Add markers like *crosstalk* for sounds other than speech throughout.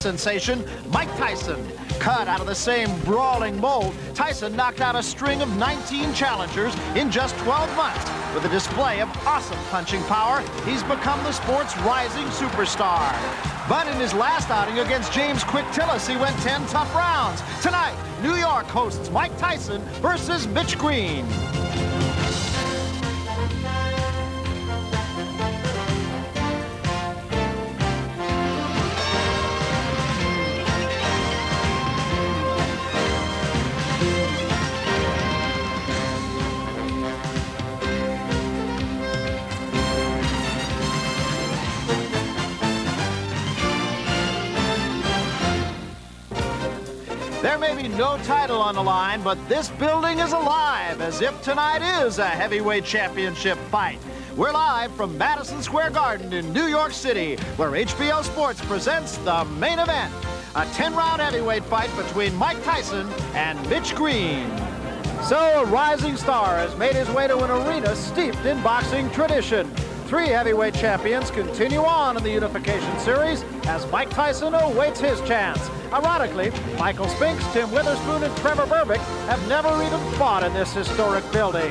sensation Mike Tyson. Cut out of the same brawling mold, Tyson knocked out a string of 19 challengers in just 12 months. With a display of awesome punching power, he's become the sport's rising superstar. But in his last outing against James Quick Tillis, he went 10 tough rounds. Tonight, New York hosts Mike Tyson versus Mitch Green. No title on the line, but this building is alive as if tonight is a heavyweight championship fight. We're live from Madison Square Garden in New York City, where HBO Sports presents the main event. A 10-round heavyweight fight between Mike Tyson and Mitch Green. So a rising star has made his way to an arena steeped in boxing tradition. Three heavyweight champions continue on in the Unification Series as Mike Tyson awaits his chance. Ironically, Michael Spinks, Tim Witherspoon, and Trevor Berbick have never even fought in this historic building.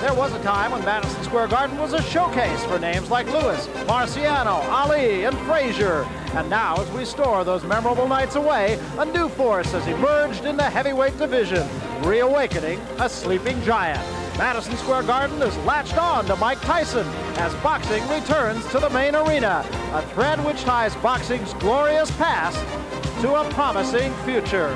There was a time when Madison Square Garden was a showcase for names like Louis, Marciano, Ali, and Frazier. And now, as we store those memorable nights away, a new force has emerged in the heavyweight division, reawakening a sleeping giant. Madison Square Garden is latched on to Mike Tyson as boxing returns to the main arena, a thread which ties boxing's glorious past to a promising future.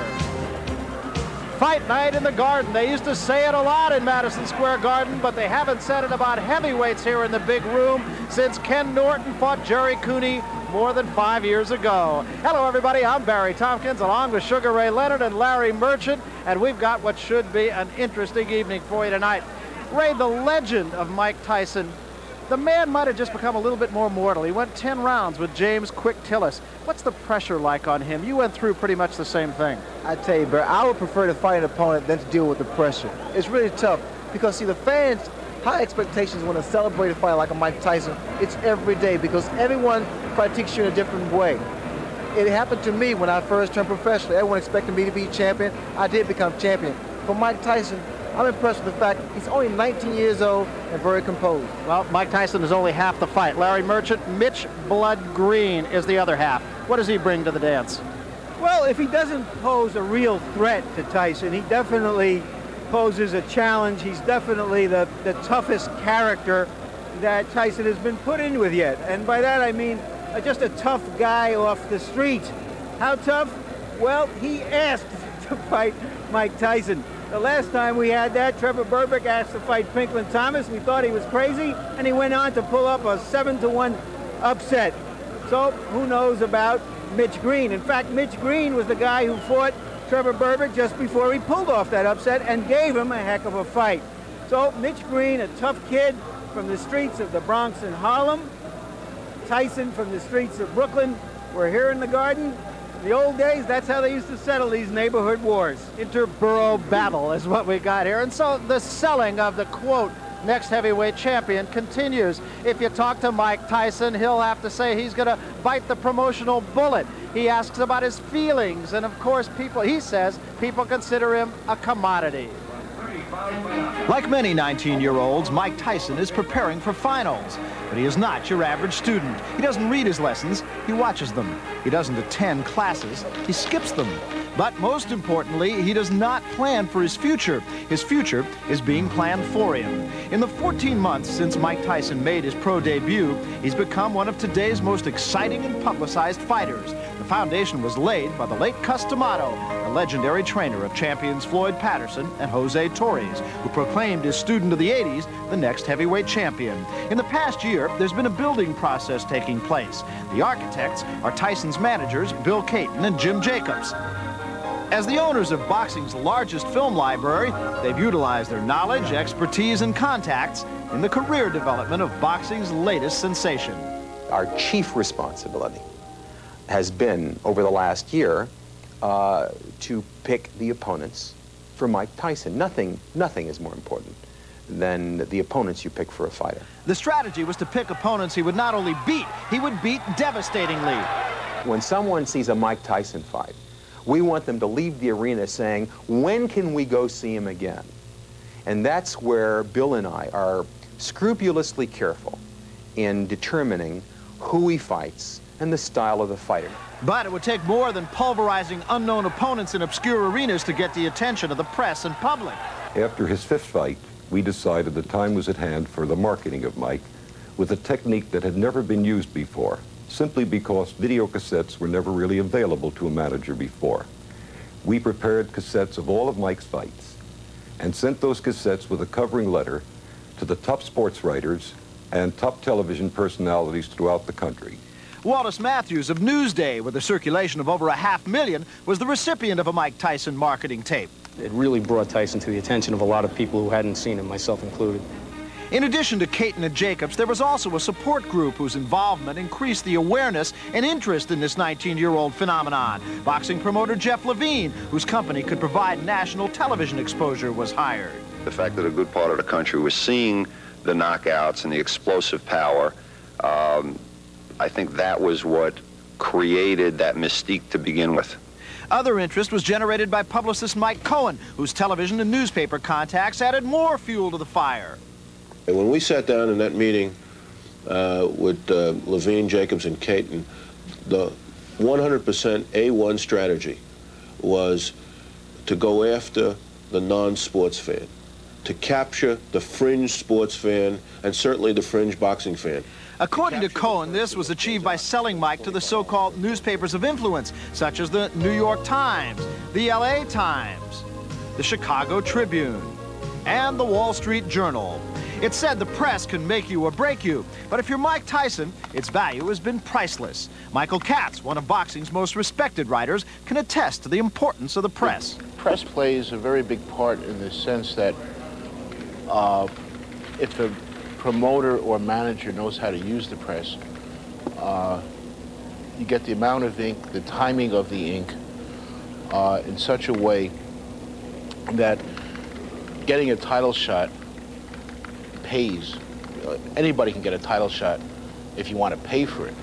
Fight night in the Garden. They used to say it a lot in Madison Square Garden, but they haven't said it about heavyweights here in the big room since Ken Norton fought Jerry Cooney more than five years ago. Hello, everybody. I'm Barry Tompkins, along with Sugar Ray Leonard and Larry Merchant, and we've got what should be an interesting evening for you tonight. Ray, the legend of Mike Tyson, the man might have just become a little bit more mortal. He went 10 rounds with James Quick Tillis. What's the pressure like on him? You went through pretty much the same thing. I tell you, Barry, I would prefer to fight an opponent than to deal with the pressure. It's really tough because, see, the fans, high expectations when a celebrated fight like a Mike Tyson. It's every day because everyone critiques you in a different way. It happened to me when I first turned professional. Everyone expected me to be champion. I did become champion. For Mike Tyson, I'm impressed with the fact he's only 19 years old and very composed. Well, Mike Tyson is only half the fight. Larry Merchant, Mitch Blood Green is the other half. What does he bring to the dance? Well, if he doesn't pose a real threat to Tyson, he definitely poses a challenge. He's definitely the, the toughest character that Tyson has been put in with yet. And by that I mean uh, just a tough guy off the street. How tough? Well, he asked *laughs* to fight Mike Tyson. The last time we had that, Trevor Berbick asked to fight Pinklon Thomas. We thought he was crazy, and he went on to pull up a 7 to 1 upset. So who knows about Mitch Green? In fact, Mitch Green was the guy who fought Trevor Berbick just before he pulled off that upset and gave him a heck of a fight. So Mitch Green, a tough kid from the streets of the Bronx and Harlem. Tyson from the streets of Brooklyn. We're here in the garden the old days, that's how they used to settle these neighborhood wars. Interborough battle is what we got here. And so the selling of the quote, next heavyweight champion continues. If you talk to Mike Tyson, he'll have to say he's going to bite the promotional bullet. He asks about his feelings. And of course, people, he says, people consider him a commodity. Like many 19-year-olds, Mike Tyson is preparing for finals. But he is not your average student. He doesn't read his lessons, he watches them. He doesn't attend classes, he skips them. But most importantly, he does not plan for his future. His future is being planned for him. In the 14 months since Mike Tyson made his pro debut, he's become one of today's most exciting and publicized fighters. The foundation was laid by the late Cus D'Amato, a legendary trainer of champions Floyd Patterson and Jose Torres, who proclaimed his student of the 80s the next heavyweight champion. In the past year, there's been a building process taking place. The architects are Tyson's managers, Bill Cayton and Jim Jacobs. As the owners of boxing's largest film library, they've utilized their knowledge, expertise, and contacts in the career development of boxing's latest sensation. Our chief responsibility has been, over the last year, uh, to pick the opponents for Mike Tyson. Nothing, nothing is more important than the opponents you pick for a fighter. The strategy was to pick opponents he would not only beat, he would beat devastatingly. when someone sees a Mike Tyson fight, we want them to leave the arena saying, when can we go see him again? And that's where Bill and I are scrupulously careful in determining who he fights and the style of the fighter. But it would take more than pulverizing unknown opponents in obscure arenas to get the attention of the press and public. After his fifth fight, we decided the time was at hand for the marketing of Mike with a technique that had never been used before, simply because video cassettes were never really available to a manager before. We prepared cassettes of all of Mike's fights and sent those cassettes with a covering letter to the top sports writers and top television personalities throughout the country. Wallace Matthews of Newsday, with a circulation of over a half million, was the recipient of a Mike Tyson marketing tape. It really brought Tyson to the attention of a lot of people who hadn't seen him, myself included. In addition to Cayton and Jacobs, there was also a support group whose involvement increased the awareness and interest in this 19-year-old phenomenon. Boxing promoter Jeff Levine, whose company could provide national television exposure, was hired. The fact that a good part of the country was seeing the knockouts and the explosive power, um, I think that was what created that mystique to begin with. Other interest was generated by publicist Mike Cohen, whose television and newspaper contacts added more fuel to the fire. And when we sat down in that meeting uh, with uh, Levine, Jacobs, and Cayton, the 100% A1 strategy was to go after the non-sports fan, to capture the fringe sports fan, and certainly the fringe boxing fan. According to Cohen, this was achieved by selling Mike to the so-called newspapers of influence, such as the New York Times, the LA Times, the Chicago Tribune, and the Wall Street Journal. It's said the press can make you or break you, but if you're Mike Tyson, its value has been priceless. Michael Katz, one of boxing's most respected writers, can attest to the importance of the press. The press plays a very big part in the sense that uh, if a promoter or manager knows how to use the press, uh, you get the amount of ink, the timing of the ink, uh, in such a way that getting a title shot pays. Anybody can get a title shot if you want to pay for it.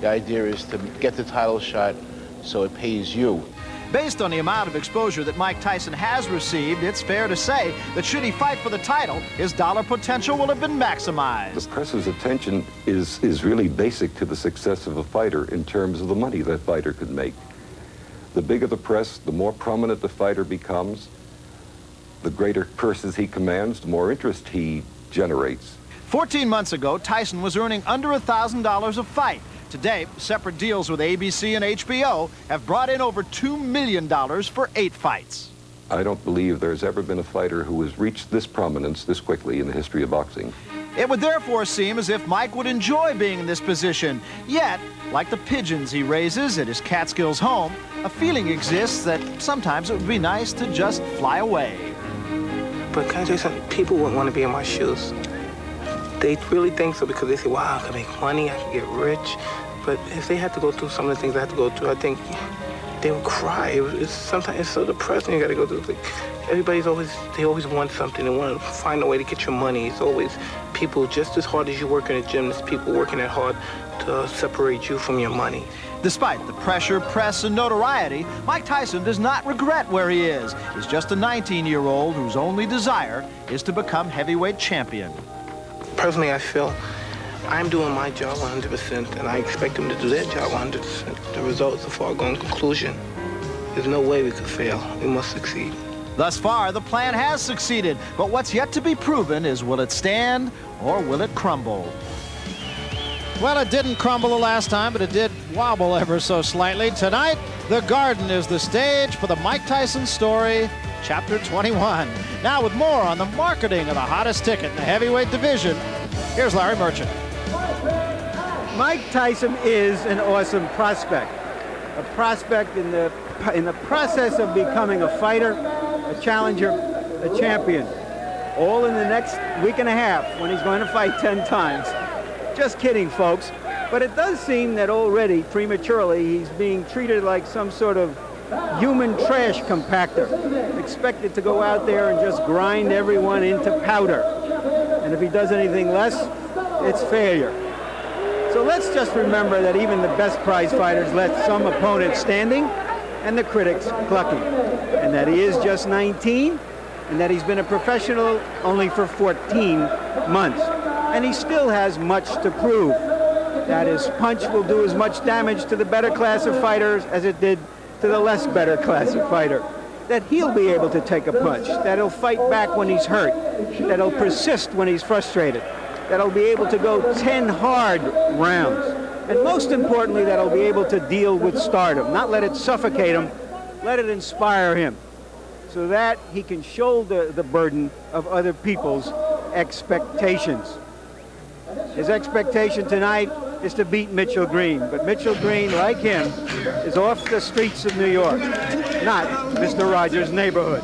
The idea is to get the title shot so it pays you. Based on the amount of exposure that Mike Tyson has received, it's fair to say that should he fight for the title, his dollar potential will have been maximized. The press's attention is, is really basic to the success of a fighter in terms of the money that fighter could make. The bigger the press, the more prominent the fighter becomes, the greater purses he commands, the more interest he generates. 14 months ago, Tyson was earning under $1,000 a fight. Today, separate deals with ABC and HBO have brought in over $2 million for eight fights. I don't believe there's ever been a fighter who has reached this prominence this quickly in the history of boxing. It would therefore seem as if Mike would enjoy being in this position. Yet, like the pigeons he raises at his Catskills home, a feeling exists that sometimes it would be nice to just fly away. But can I tell you something? People wouldn't want to be in my shoes. They really think so because they say, wow, I can make money, I can get rich. But if they had to go through some of the things I had to go through, I think they would cry. It's sometimes it's so depressing. You got to go through. Like, everybody's always they always want something. They want to find a way to get your money. It's always people just as hard as you work in a gym. There's people working that hard to separate you from your money. Despite the pressure, press, and notoriety, Mike Tyson does not regret where he is. He's just a 19-year-old whose only desire is to become heavyweight champion. Personally, I feel I'm doing my job 100%, and I expect them to do their job 100%. The result is a foregone conclusion. There's no way we could fail. We must succeed. Thus far, the plan has succeeded, but what's yet to be proven is will it stand or will it crumble? Well, it didn't crumble the last time, but it did wobble ever so slightly. Tonight, the Garden is the stage for the Mike Tyson story, Chapter 21. Now, with more on the marketing of the hottest ticket in the heavyweight division, here's Larry Merchant. Mike Tyson is an awesome prospect. A prospect in the, in the process of becoming a fighter, a challenger, a champion. All in the next week and a half when he's going to fight 10 times. Just kidding, folks. But it does seem that already, prematurely, he's being treated like some sort of human trash compactor, expected to go out there and just grind everyone into powder. And if he does anything less, it's failure. So let's just remember that even the best prize fighters let some opponents standing and the critics clucking. And that he is just 19 and that he's been a professional only for 14 months. And he still has much to prove. That his punch will do as much damage to the better class of fighters as it did to the less better class of fighter. That he'll be able to take a punch, that he'll fight back when he's hurt, that he'll persist when he's frustrated, that he'll be able to go 10 hard rounds, and most importantly, that he'll be able to deal with stardom, not let it suffocate him, let it inspire him, so that he can shoulder the burden of other people's expectations. His expectation tonight is to beat Mitchell Green, but Mitchell Green, like him, is off the streets of New York, not Mr. Rogers' neighborhood.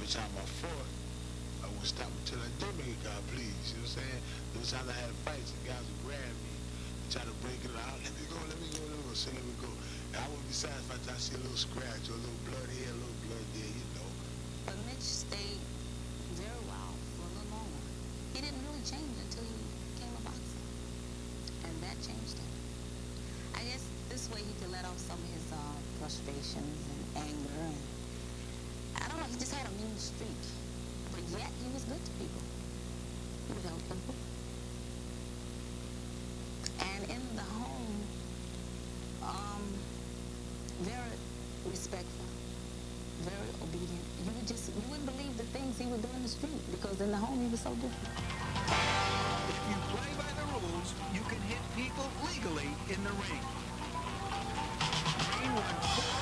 Every time I fought, I would stop until I did make a guy please. You know what I'm saying? Those times I had fights, and guys would grab me and try to break it out. Let me go, let me go, let me go. Say, let me go. And I wouldn't be satisfied until I see a little scratch or a little blood here, a little blood there, you know. But Mitch stayed there a while for a little longer. He didn't really change until he became a boxer. And that changed him. I guess this way he could let off some of his uh, frustrations and anger. And he just had a mean streak. But yet he was good to people. He would help people. And in the home, um, very respectful very obedient. You would just you wouldn't believe the things he would do in the street because in the home he was so different. If you play by the rules, you can hit people legally in the ring. Green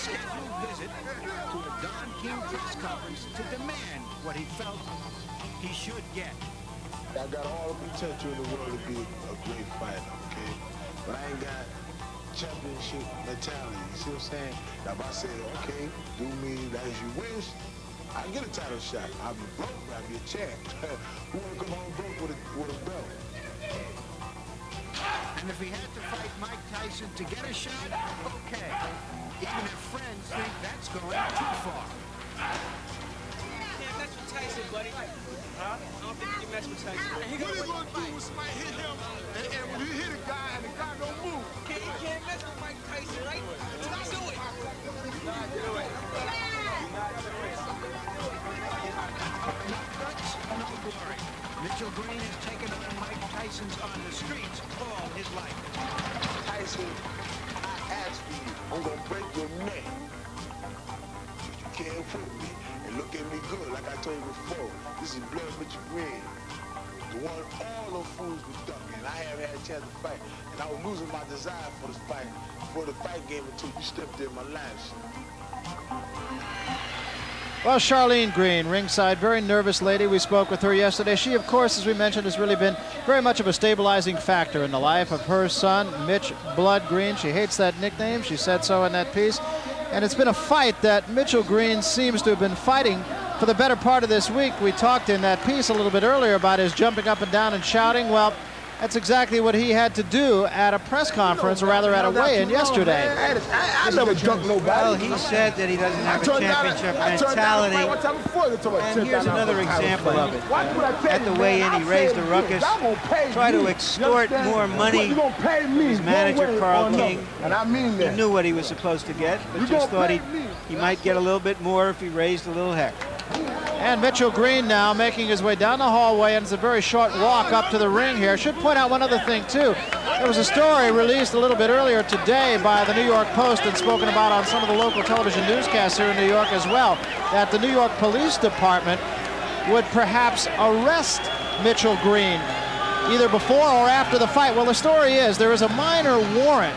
unscheduled visit to a Don King press conference to demand what he felt he should get. I got all the potential in the world to be a great fighter, okay? But I ain't got championship mentality. You see what I'm saying? Now, if I say, okay, do me as you wish, I get a title shot. I'll be broke, I'll be a champ. *laughs* Who wanna come home broke with a, with a belt? And if he had to fight Mike Tyson to get a shot, okay. Even if friends think that's going too far. can't mess with Tyson, buddy. Huh? I don't think you can mess with Tyson. What he gonna do when somebody hit him, and, and when you hit a guy and the guy don't move? Can't, he can't mess with Mike Tyson, right? Let's do it. No glory. Mitchell Green has taken on Mike Tyson's on the streets all his life. Tyson, I ask for you. I'm gonna break your neck. But you can't fool me and look at me good. Like I told you before, this is Blood Mitchell Green. The one all those fools were ducking. I haven't had a chance to fight. And I was losing my desire for this fight. For the fight game until you stepped in my life. Well, Charlene Green, ringside, very nervous lady. We spoke with her yesterday. She, of course, as we mentioned, has really been very much of a stabilizing factor in the life of her son, Mitch Blood Green. She hates that nickname. She said so in that piece. And it's been a fight that Mitchell Green seems to have been fighting for the better part of this week. We talked in that piece a little bit earlier about his jumping up and down and shouting. Well, that's exactly what he had to do at a press conference, or rather at a weigh-in yesterday. I, I never dunked nobody. Well, he said that he doesn't have a championship mentality. And here's another example. of it. At the weigh-in, he raised a ruckus, tried to extort more money. His manager, Carl King, and I mean he knew what he was supposed to get, but just thought he he might get a little bit more if he raised a little heck. And Mitchell Green now making his way down the hallway, and it's a very short walk up to the ring here. Should point out one other thing, too. There was a story released a little bit earlier today by the New York Post and spoken about on some of the local television newscasts here in New York as well, that the New York Police Department would perhaps arrest Mitchell Green either before or after the fight. Well, the story is there is a minor warrant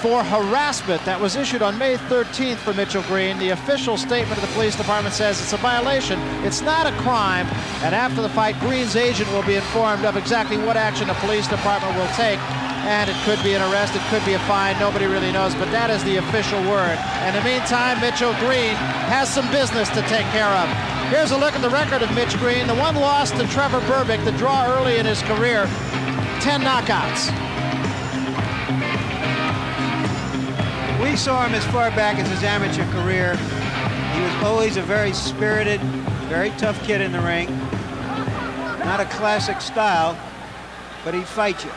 for harassment that was issued on May 13th for Mitchell Green. The official statement of the police department says it's a violation. It's not a crime. And after the fight, Green's agent will be informed of exactly what action the police department will take. And it could be an arrest, it could be a fine, nobody really knows, but that is the official word. In the meantime, Mitchell Green has some business to take care of. Here's a look at the record of Mitch Green. The one loss to Trevor Berbick, the draw early in his career, 10 knockouts. We saw him as far back as his amateur career. He was always a very spirited, very tough kid in the ring. Not a classic style, but he'd fight you.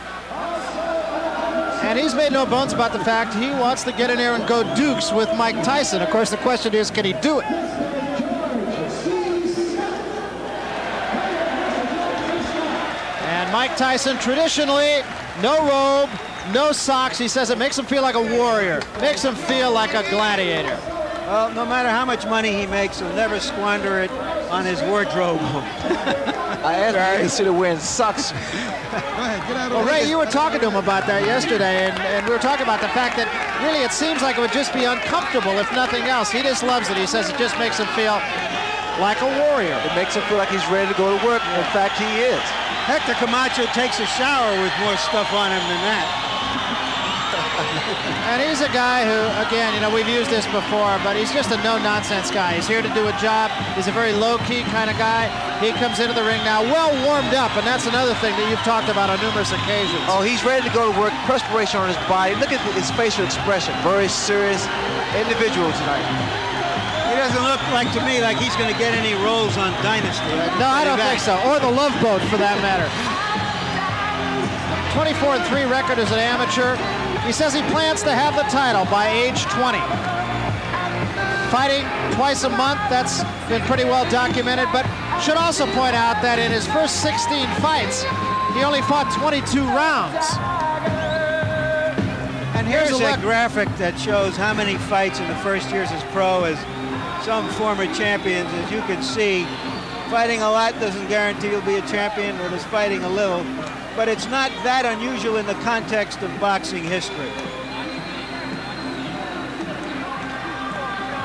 And he's made no bones about the fact he wants to get in there and go dukes with Mike Tyson. Of course, the question is, can he do it? And Mike Tyson, traditionally, no robe, no socks. He says it makes him feel like a warrior, makes him feel like a gladiator. Well, no matter how much money he makes, he'll never squander it on his wardrobe. *laughs* I asked him to consider wearing socks. Well, Ray, you were talking to him about that yesterday, and, and we were talking about the fact that really it seems like it would just be uncomfortable if nothing else. He just loves it. He says it just makes him feel like a warrior. It makes him feel like he's ready to go to work. In fact, he is. Hector Camacho takes a shower with more stuff on him than that. And he's a guy who, again, you know, we've used this before, but he's just a no-nonsense guy. He's here to do a job. He's a very low-key kind of guy. He comes into the ring now well warmed up, and that's another thing that you've talked about on numerous occasions. Oh, he's ready to go to work. Perspiration on his body. Look at his facial expression. Very serious individual tonight. He doesn't look like to me like he's going to get any roles on Dynasty. No, I don't think so. Or the Love Boat, for that matter. 24 and 3 record as an amateur. He says he plans to have the title by age 20. Fighting twice a month, that's been pretty well documented, but should also point out that in his first 16 fights, he only fought 22 rounds. And Here's here's a a graphic that shows how many fights in the first years as pro as some former champions. As you can see, fighting a lot doesn't guarantee you'll be a champion, or just fighting a little. But it's not that unusual in the context of boxing history.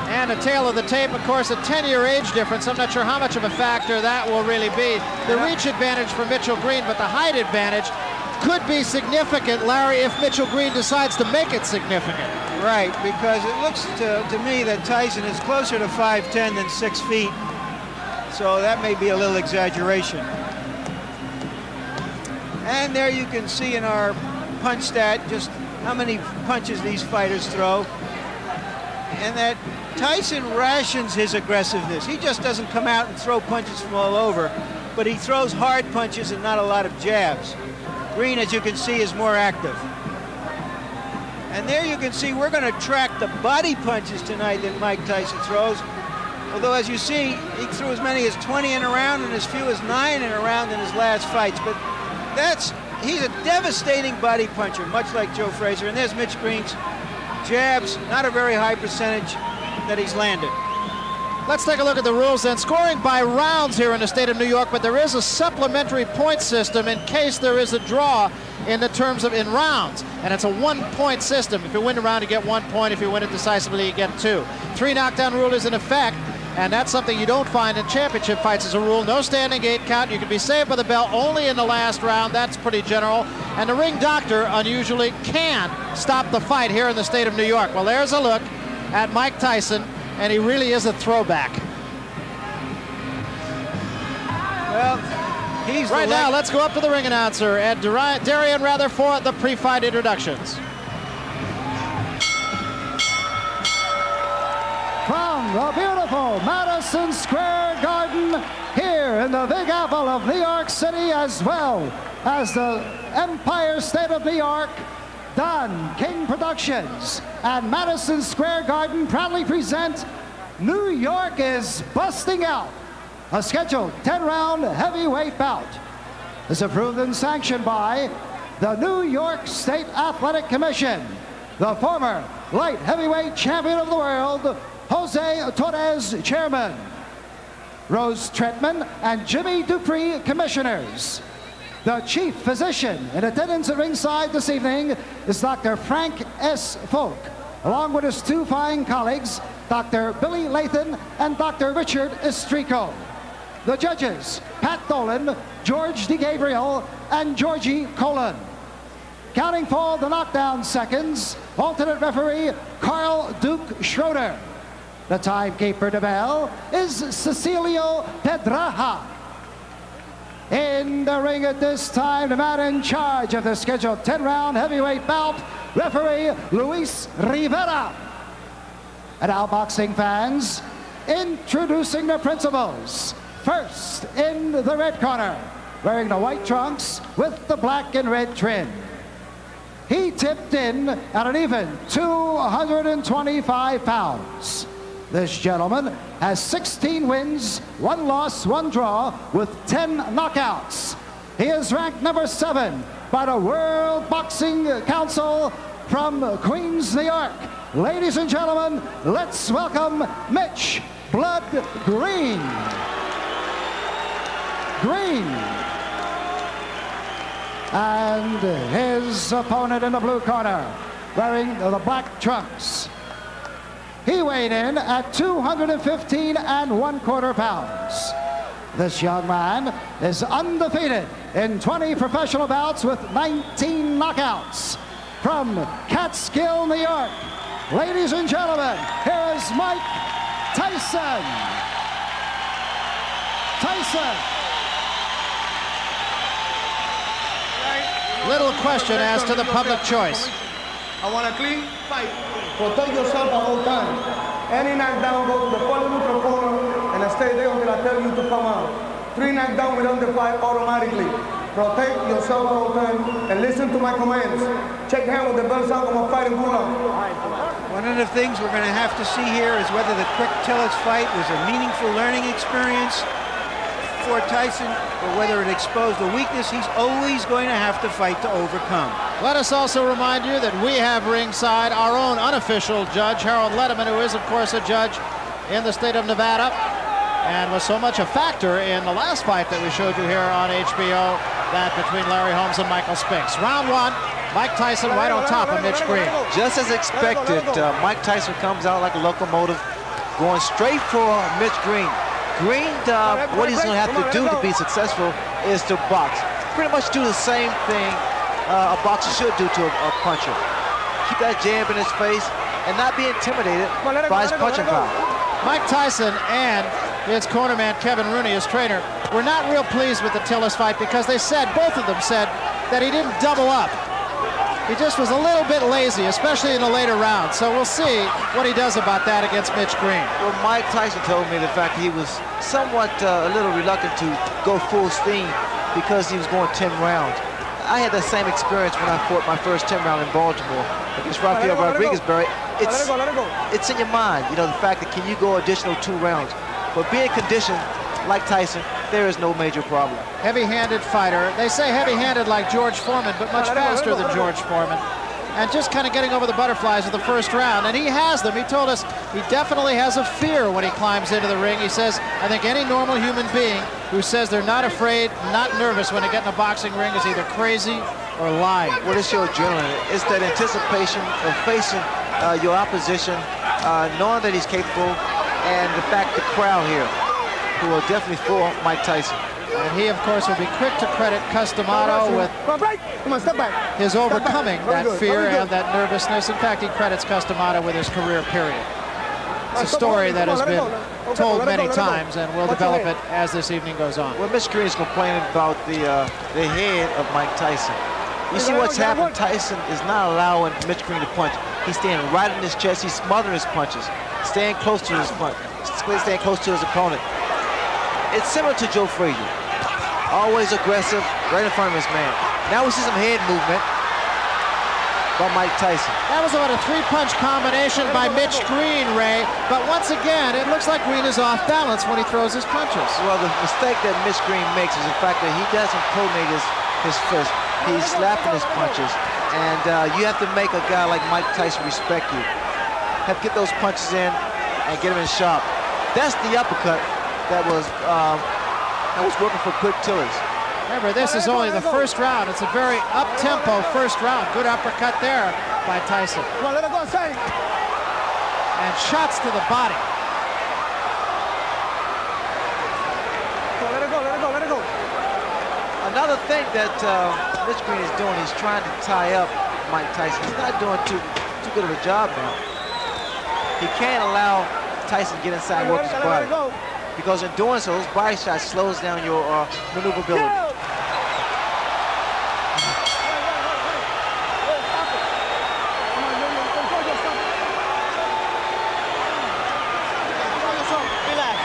And a tail of the tape, of course, a 10-year age difference. I'm not sure how much of a factor that will really be. The reach advantage for Mitchell Green, but the height advantage could be significant, Larry, if Mitchell Green decides to make it significant. Right, because it looks to, to me that Tyson is closer to 5'10 than 6 feet, So that may be a little exaggeration. And there you can see in our punch stat just how many punches these fighters throw. And that Tyson rations his aggressiveness. He just doesn't come out and throw punches from all over, but he throws hard punches and not a lot of jabs. Green, as you can see, is more active. And there you can see we're going to track the body punches tonight that Mike Tyson throws. Although, as you see, he threw as many as 20 in a round and as few as nine in a round in his last fights. But that's, he's a devastating body puncher, much like Joe Frazier. And there's Mitch Green's jabs, not a very high percentage that he's landed. Let's take a look at the rules then. Scoring by rounds here in the state of New York, but there is a supplementary point system in case there is a draw in the terms of in rounds. And it's a one-point system. If you win a round, you get one point. If you win it decisively, you get two. Three knockdown rule is in effect, and that's something you don't find in championship fights as a rule. No standing gate count. You can be saved by the bell only in the last round. That's pretty general. And the ring doctor unusually can stop the fight here in the state of New York. Well, there's a look at Mike Tyson, and he really is a throwback. Well, he's right now. Let's go up to the ring announcer, Ed Derian, rather, for the pre-fight introductions. From the beautiful Madison Square Garden here in the Big Apple of New York City, as well as the Empire State of New York, Don King Productions and Madison Square Garden proudly present New York is Busting Out, a scheduled 10-round heavyweight bout. Is approved and sanctioned by the New York State Athletic Commission, the former light heavyweight champion of the world, Jose Torres, chairman, Rose Tretman and Jimmy Dupree, commissioners. The chief physician in attendance at ringside this evening is Dr. Frank S. Folk, along with his two fine colleagues, Dr. Billy Lathan and Dr. Richard Estrico. The judges, Pat Dolan, George DeGabriel, and Georgie Colon. Counting for the knockdown seconds, alternate referee Carl Duke Schroeder. The timekeeper to bell is Cecilio Pedraja. In the ring at this time, the man in charge of the scheduled 10-round heavyweight bout, referee Luis Rivera. And now, boxing fans, introducing the principals. First, in the red corner, wearing the white trunks with the black and red trim. He tipped in at an even 225 pounds. This gentleman has 16 wins, one loss, one draw, with 10 knockouts. He is ranked number seven by the World Boxing Council from Queens, New York. Ladies and gentlemen, let's welcome Mitch Blood Green. Green. And his opponent in the blue corner, wearing the black trunks. He weighed in at 215 and one quarter pounds. This young man is undefeated in 20 professional bouts with 19 knockouts. From Catskill, New York, ladies and gentlemen, here is Mike Tyson. Tyson. Little question as to the public choice. I want a clean fight. Protect yourself at all times. Any knockdown, go to the neutral corner and stay there until I tell you to come out. Three knockdown, we don't fight automatically. Protect yourself at all times and listen to my commands. Check hand with the belt out, I'm fighting Gula. One of the things we're going to have to see here is whether the Quick Tillis fight was a meaningful learning experience for Tyson or whether it exposed a weakness he's always going to have to fight to overcome. Let us also remind you that we have ringside our own unofficial judge, Harold Lederman, who is, of course, a judge in the state of Nevada and was so much a factor in the last fight that we showed you here on HBO, that between Larry Holmes and Michael Spinks. Round one, Mike Tyson right on top of Mitch Green. Just as expected, uh, Mike Tyson comes out like a locomotive, going straight for Mitch Green. Green, uh, what he's going to have to do to be successful is to box. Pretty much do the same thing uh, a boxer should do to a, a, puncher. Keep that jab in his face and not be intimidated by his punching power. Mike Tyson and It's cornerman Kevin Rooney, his trainer. We're not real pleased with the Tillis fight because they said, both of them said, that he didn't double up. He just was a little bit lazy, especially in the later rounds. So we'll see what he does about that against Mitch Green. Well, Mike Tyson told me the fact he was somewhat uh, a little reluctant to go full steam because he was going 10 rounds. I had that same experience when I fought my first 10 round in Baltimore against Rafael Rodriguez, Barry. It's, it's in your mind, you know, the fact that can you go additional two rounds. But being conditioned like Tyson, there is no major problem. Heavy-handed fighter. They say heavy-handed like George Foreman, but much faster than George Foreman. And just kind of getting over the butterflies of the first round. And he has them. He told us he definitely has a fear when he climbs into the ring. He says, I think any normal human being who says they're not afraid, not nervous when they get in a boxing ring is either crazy or lying. What is your adrenaline? It's that anticipation of facing uh, your opposition, uh, knowing that he's capable, and the fact the crowd here who are definitely for Mike Tyson. And he, of course, will be quick to credit Cus D'Amato with his overcoming that fear and that nervousness. In fact, he credits Cus D'Amato with his career period. It's a story that has been told many times, and we'll develop it as this evening goes on. Well, Mitch Green is complaining about the uh, the head of Mike Tyson. You see what's happened? Tyson is not allowing Mitch Green to punch. He's standing right in his chest. He's smothering his punches, staying close to his punch, staying close to his opponent. It's similar to Joe Frazier. Always aggressive, right in front of his man. Now we see some head movement by Mike Tyson. That was about a three-punch combination by Mitch Green, Ray. But once again, it looks like Green is off balance when he throws his punches. Well, the mistake that Mitch Green makes is the fact that he doesn't coordinate his, his fist. He's slapping his punches. And uh, you have to make a guy like Mike Tyson respect you. Have to get those punches in and get him in sharp. That's the uppercut that was um, that was working for Quick Tillis. Remember, this is only the first round. It's a very up-tempo first round. Good uppercut there by Tyson. Come let it go, say. And shots to the body. Let it go, let it go, let it go. Another thing that uh, Mitch Green is doing, he's trying to tie up Mike Tyson. He's not doing too too good of a job now. He can't allow Tyson to get inside and work his body. Because in doing so, his body shot slows down your uh, maneuverability.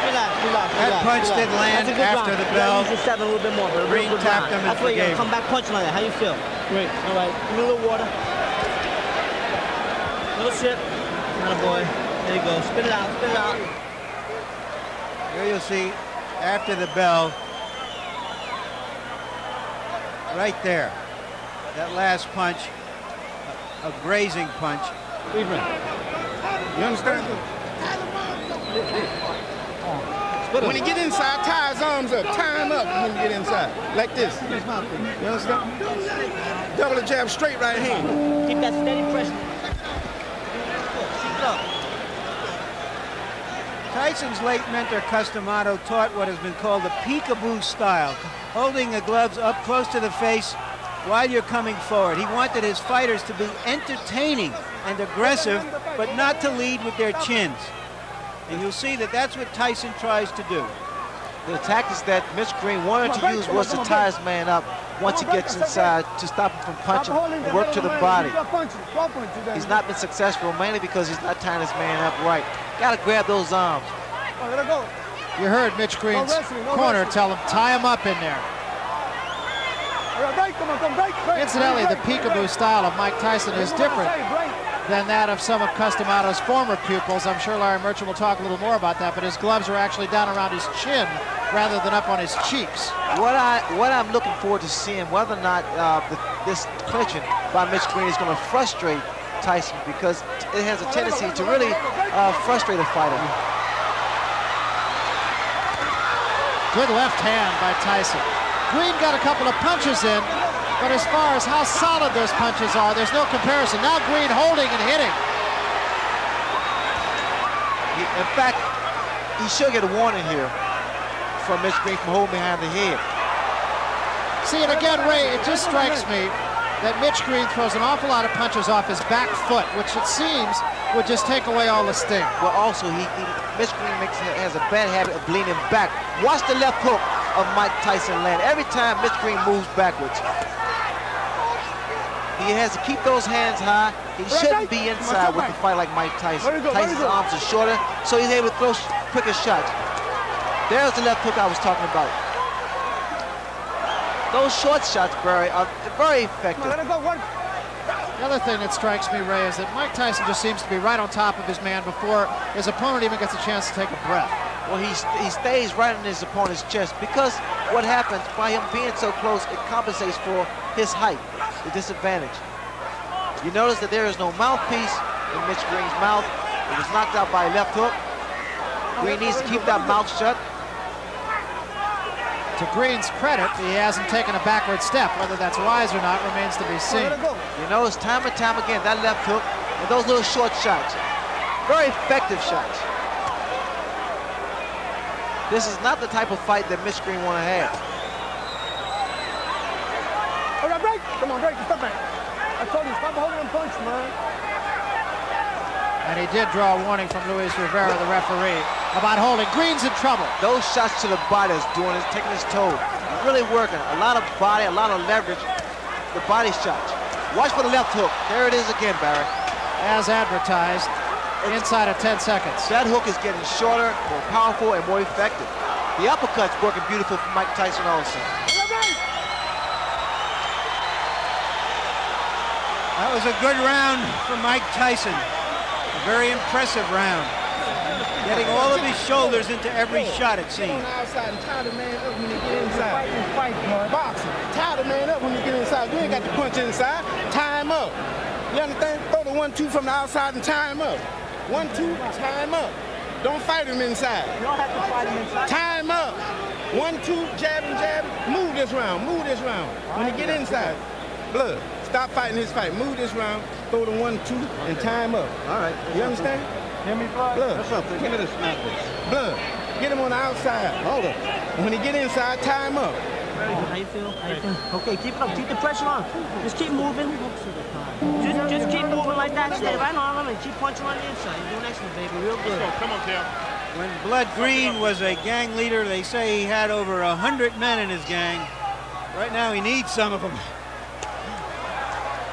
That punch did land after the bell. You just stab a little bit more. but a Green good tapped round. him and That's why you gotta forgave come back punching like that. How you feel? Great. All right. Give me a little water. Little sip. Not a boy. There you go. Spit it out. Spit it out. Here you'll see after the bell, right there, that last punch, a, a grazing punch. You understand? When he get inside, tie his arms up, tie him up when you get inside, like this. You understand? Double the jab, straight right hand. Keep that steady pressure. Keep it up. Tyson's late mentor, Cus D'Amato, taught what has been called the peekaboo style, holding the gloves up close to the face while you're coming forward. He wanted his fighters to be entertaining and aggressive, but not to lead with their chins. And you'll see that that's what Tyson tries to do. The tactics that Mitch Green wanted to use was to tie his man up once he gets inside to stop him from punching and work to the body. He's not been successful mainly because he's not tying his man up right. Got to grab those arms. You heard Mitch Green's corner tell him, tie him up in there. Incidentally, the peekaboo style of Mike Tyson is different than that of some of Cus D'Amato's former pupils. I'm sure Larry Merchant will talk a little more about that, but his gloves are actually down around his chin rather than up on his cheeks. What I what I'm looking forward to seeing whether or not uh, the, this clinching by Mitch Green is going to frustrate Tyson because it has a tendency to really uh, frustrate a fighter. Good left hand by Tyson. Green got a couple of punches in, but as far as how solid those punches are, there's no comparison. Now Green holding and hitting. He, in fact, he should get a warning here from Mitch Green from holding behind the head. See, and again, Ray, it just strikes me that Mitch Green throws an awful lot of punches off his back foot, which it seems would just take away all the sting. Well, also, he, he Mitch Green makes, has a bad habit of leaning back. Watch the left hook of Mike Tyson land. Every time Mitch Green moves backwards, he has to keep those hands high. He shouldn't be inside with a fight like Mike Tyson. Tyson's arms are shorter, so he's able to throw quicker shots. There's the left hook I was talking about. Those short shots, Barry, are very effective. The other thing that strikes me, Ray, is that Mike Tyson just seems to be right on top of his man before his opponent even gets a chance to take a breath. Well, he, he stays right in his opponent's chest because what happens by him being so close, it compensates for his height, the disadvantage. You notice that there is no mouthpiece in Mitch Green's mouth. He was knocked out by a left hook. Green needs to keep that mouth shut. To Green's credit, he hasn't taken a backward step. Whether that's wise or not remains to be seen. You notice time and time again, that left hook and those little short shots. Very effective shots. This is not the type of fight that Mitch Green want to have. Hold on, break. Come on, break. Stop back. I told you, stop holding them punch, man. And he did draw a warning from Luis Rivera, the referee, about holding. Green's in trouble. Those shots to the body is doing is taking his toe. Really working. A lot of body, a lot of leverage. The body shots. Watch for the left hook. There it is again, Barry. As advertised, inside of 10 seconds. That hook is getting shorter, more powerful, and more effective. The uppercut's working beautiful for Mike Tyson also. That was a good round for Mike Tyson. A very impressive round. Getting all of his shoulders into every shot, it seemed. outside and tie the man up when you get inside. Fight, fight, Boxing. Tie the man up when you get inside. You ain't got to punch inside. Tie him up. You understand? Throw the one-two from the outside and tie him up. One-two, tie him up. Don't fight him inside. You don't have to fight him inside. Tie him up. One-two, jab and jab. Move this round. Move this round. When you get inside. Blood. Stop fighting his fight. Move this round. Throw the one-two and tie him up. All right. You understand? Hear me, Blood? Blood. What's up? Give me this snap Blood. Get him on the outside. Hold it. When he get inside, tie him up. How you feel? How you feel? Okay, keep it up. Keep the pressure on. Just keep moving. Just, just keep moving like that. Stay right on him and keep punching on the inside. You're doing excellent, baby. Real good. Come on, Cam. When Blood Green was a gang leader, they say he had over a hundred men in his gang. Right now, he needs some of them.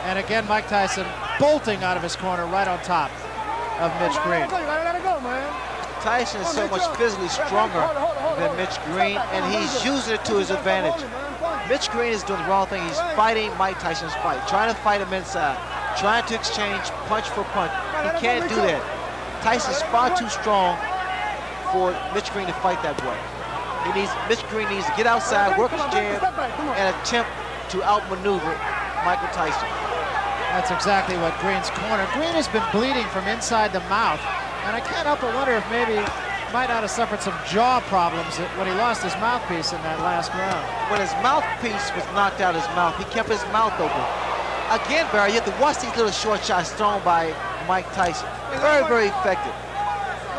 And again, Mike Tyson bolting out of his corner right on top of Mitch Green. You gotta let it go, man. Tyson is so much physically stronger than Mitch Green, and he's using it to his advantage. Mitch Green is doing the wrong thing. He's fighting Mike Tyson's fight, trying to fight him inside, trying to exchange punch for punch. He can't do that. Tyson's far too strong for Mitch Green to fight that way. He needs Mitch Green needs to get outside, work his jab, and attempt to outmaneuver Michael Tyson. That's exactly what Green's corner. Green has been bleeding from inside the mouth, and I can't help but wonder if maybe might not have suffered some jaw problems when he lost his mouthpiece in that last round. When his mouthpiece was knocked out of his mouth, he kept his mouth open. Again, Barry, you have to watch these little short shots thrown by Mike Tyson. Very, very effective.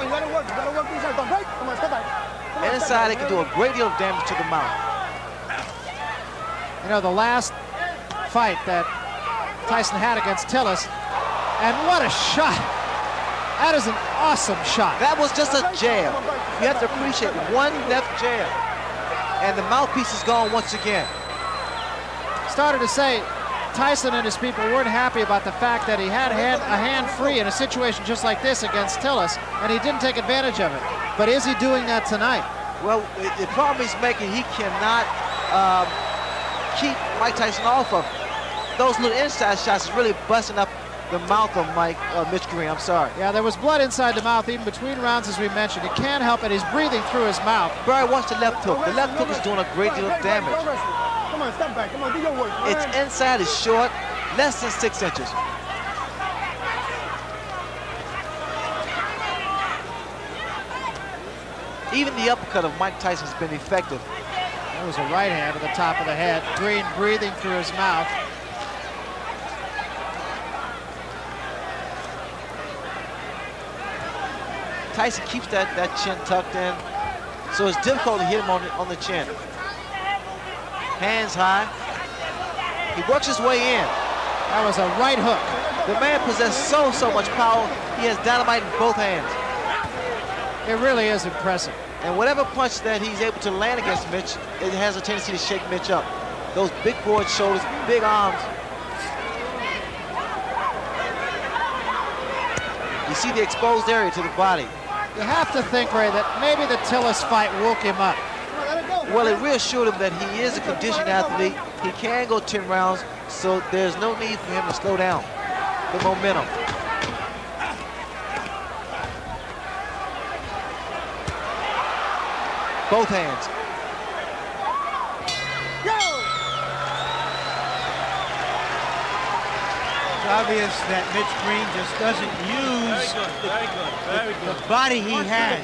You gotta work. You gotta work inside. Don't break. Come on, step back. Come on, And inside, it can do a great deal of damage to the mouth. You know, the last fight that Tyson had against Tillis, and what a shot! That is an awesome shot. That was just a jab. You have to appreciate one left jab. And the mouthpiece is gone once again. Started to say Tyson and his people weren't happy about the fact that he had a hand, a hand free in a situation just like this against Tillis, and he didn't take advantage of it. But is he doing that tonight? Well, the- the problem he's making, he cannot um, keep Mike Tyson off of. Those little inside shots is really busting up the mouth of Mike uh, Mitch Green. I'm sorry. Yeah, there was blood inside the mouth even between rounds, as we mentioned. He can't help it. He's breathing through his mouth. Barry, watch the left hook. The left hook is doing a great deal of damage. Come on, step back. Come on, do your work. Its inside is short, less than six inches. Even the uppercut of Mike Tyson's been effective. That was a right hand to the top of the head. Green breathing through his mouth. Tyson keeps that, that chin tucked in, so it's difficult to hit him on the, on the chin. Hands high. He works his way in. That was a right hook. The man possesses so, so much power. He has dynamite in both hands. It really is impressive. And whatever punch that he's able to land against Mitch, it has a tendency to shake Mitch up. Those big broad shoulders, big arms. You see the exposed area to the body. You have to think, Ray, that maybe the Tillis fight woke him up. Well, it reassured him that he is a conditioned athlete. He can go 10 rounds, so there's no need for him to slow down the momentum. Both hands. It's obvious that Mitch Green just doesn't use Very good, very the, the body he has.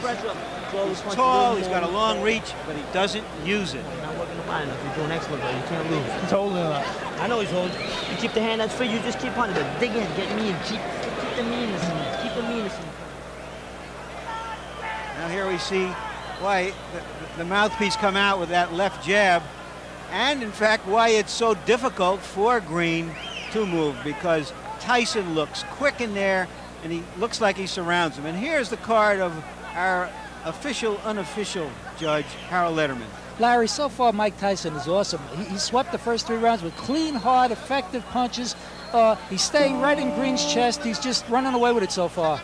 He's tall, he's got a long reach, but he doesn't use it. Not working the body enough. He's doing excellent, though. You can't lose. He's holding it up. I know he's holding. You keep the hand that's free, you just keep hunting. But dig in, get mean. Keep, keep the meanness in there. Keep the meanness in there. Now here we see why the, the mouthpiece come out with that left jab, and in fact why it's so difficult for Green to move because Tyson looks quick in there and he looks like he surrounds him. And here's the card of our official, unofficial judge, Harold Lederman. Larry, so far Mike Tyson is awesome. He, he swept the first three rounds with clean, hard, effective punches. Uh, he's staying right in Green's chest. He's just running away with it so far.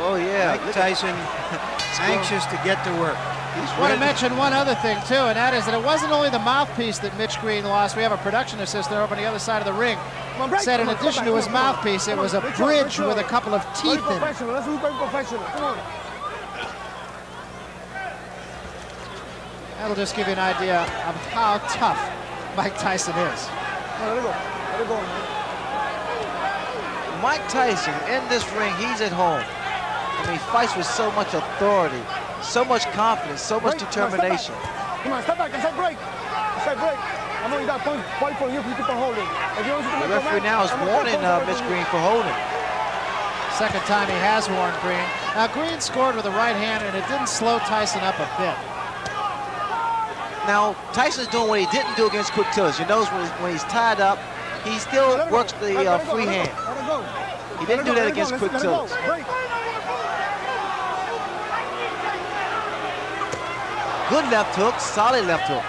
Oh, yeah. Mike Tyson *laughs* anxious to get to work. I want to mention one other thing, too, and that is that it wasn't only the mouthpiece that Mitch Green lost. We have a production assistant over on the other side of the ring. Said in addition to his mouthpiece, it was a bridge with a couple of teeth in it. That's super professional. Come on. That'll just give you an idea of how tough Mike Tyson is. Let it go. Let it go. Mike Tyson, in this ring, he's at home. I mean, he fights with so much authority, so much confidence, so much Break. determination. Come on, step back. I said break. I said break. I know you got punch, fight for you if you keep on holding. If you don't The the referee now is I'm warning take uh, over Mitch. Green for holding. Second time he has warned Green. Now, Green scored with a right hand, and it didn't slow Tyson up a bit. Now, Tyson's doing what he didn't do against Quick Tillis. You notice when he's, when he's tied up, he still works the uh, free hand. He didn't do that against Quick Tillis. Good left hook, solid left hook.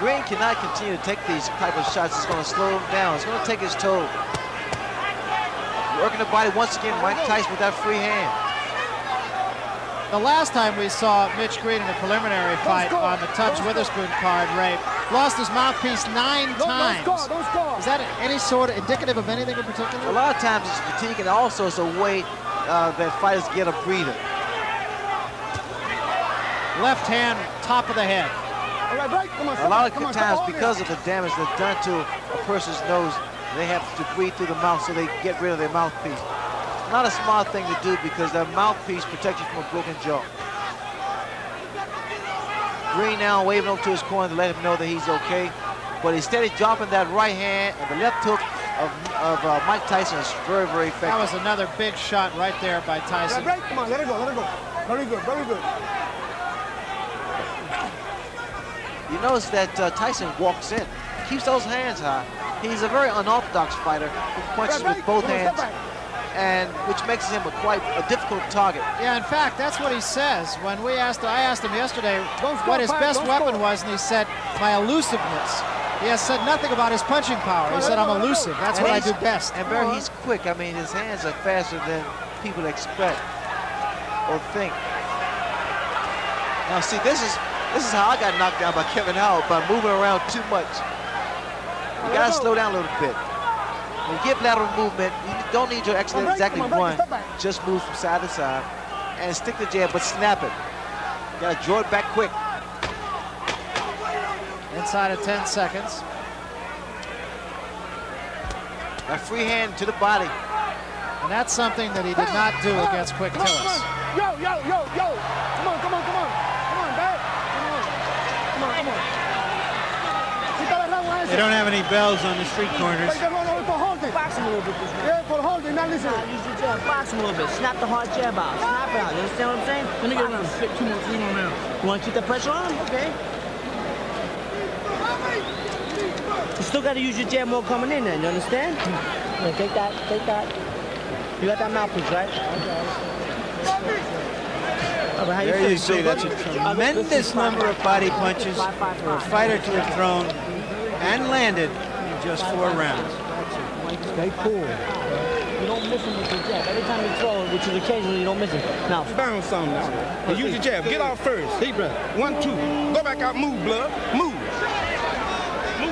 Green cannot continue to take these type of shots. It's going to slow him down. It's going to take his toe. Working the body once again, Mike Tyson with that free hand. The last time we saw Mitch Green in a preliminary fight on the Tubbs Witherspoon card, Ray, lost his mouthpiece nine times. Is that any sort of indicative of anything in particular? A lot of times it's fatigue and also it's a way uh, that fighters get a breather. Left hand, top of the head. All right, break. On, A lot of Come on, step times on because of the damage that's done to a person's nose, they have to breathe through the mouth so they get rid of their mouthpiece. Not a smart thing to do because that mouthpiece protects you from a broken jaw. Green now waving over to his corner to let him know that he's okay. But instead of dropping that right hand and the left hook of, of uh, Mike Tyson is very, very effective. That was another big shot right there by Yeah, Tyson. break. Come on, let it go. Let it go. Very good. Very good. You notice that uh, Tyson walks in, keeps those hands high. He's a very unorthodox fighter who punches with both hands, and which makes him a quite a difficult target. Yeah, in fact, that's what he says. When we asked, I asked him yesterday what his best weapon was, and he said, my elusiveness. He has said nothing about his punching power. He said, I'm elusive. That's And what I do best. And Barry, he's quick. I mean, his hands are faster than people expect or think. Now, see, this is this is how I got knocked down by Kevin Howard by moving around too much. You gotta slow down a little bit. When you get lateral movement, you don't need your excellent exactly run. Just move from side to side and stick the jab, but snap it. You gotta draw it back quick. Inside of 10 seconds. That free hand to the body. And that's something that he did not do against Quick Tillis. Yo, yo, yo, yo. Come on, come on, come on. Come on, dad. Come on. Come on, come on. Quítale el round a They don't have any bells on the street corners. Take that one over hold it. Box him a little bit this round. Yeah, for holding, not listen. Nah, use your jab. Box him a little bit. Snap the hard jab out. Snap it out. You understand what I'm saying? Let me get around. Hit two more, three more now. You want to keep that pressure on? Okay. You still got to use your jab more coming in then. You understand? Yeah, take that. Take that. You got that mouthpiece, right? Oh, All right, how There you see, that's a tremendous number of body punches for a fighter to have thrown and landed in just four rounds. Stay cool. You don't miss him with your jab. Every time you throw it, which is occasionally, you don't miss him. Now, Bounce some now. Use your jab. Get off first. Deep breath. One, two. Go back out. Move, blood. Move.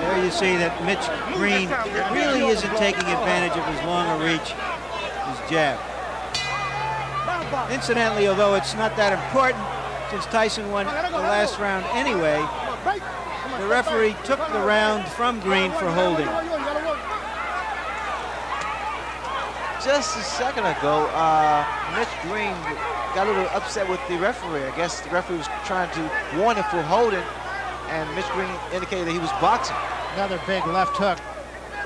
There you see that Mitch Green really isn't taking advantage of his longer reach, his jab. Incidentally, although it's not that important, since Tyson won the last round anyway, the referee took the round from Green for holding. Just a second ago, uh, Mitch Green got a little upset with the referee. I guess the referee was trying to warn him for holding, and Mitch Green indicated that he was boxing. Another big left hook.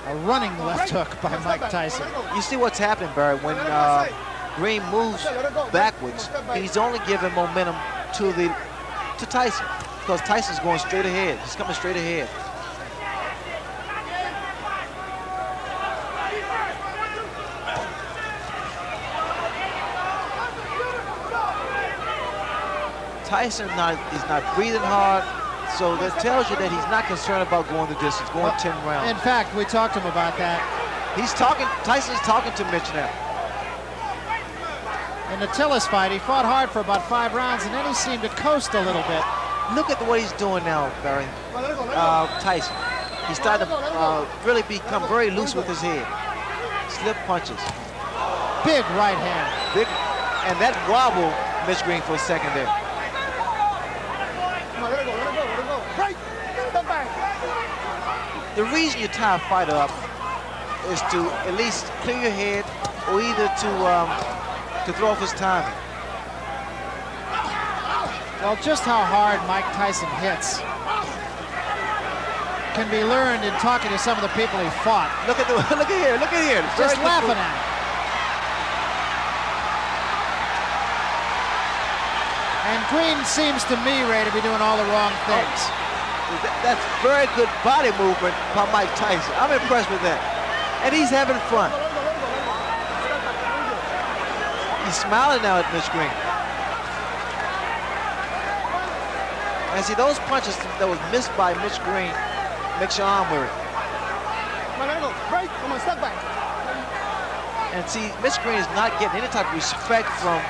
A running left hook by Mike Tyson. You see what's happening, Barry, when uh, Green moves backwards, he's only giving momentum to the to Tyson because Tyson's going straight ahead. He's coming straight ahead. Tyson not, is not breathing hard, so that tells you that he's not concerned about going the distance, going 10 rounds. In fact, we talked to him about that. He's talking, Tyson's talking to Mitch now. In the Tillis fight, he fought hard for about five rounds, and then he seemed to coast a little bit. Look at what he's doing now, Barry. Uh, Tyson. He's starting to uh, really become very loose with his head. Slip punches. Big right hand. Big, and that wobble, Mitch Green for a second there. Come on, let it go, let it go, let it go. Break. Step back. The reason you tie a fighter up is to at least clear your head or either to um, to throw off his timing. Well, just how hard Mike Tyson hits can be learned in talking to some of the people he fought. Look at the *laughs* look at here, look at here. Just Very laughing good- at him. And Green seems to me, Ray, to be doing all the wrong oh, things. That- That's very good body movement by Mike Tyson. I'm impressed with that. And he's having fun. He's smiling now at Mitch Green. And see, those punches that was missed by Mitch Green makes your arm weary. Come on, let it go. Break. Come on, step back. And see, Mitch Green is not getting any type of respect from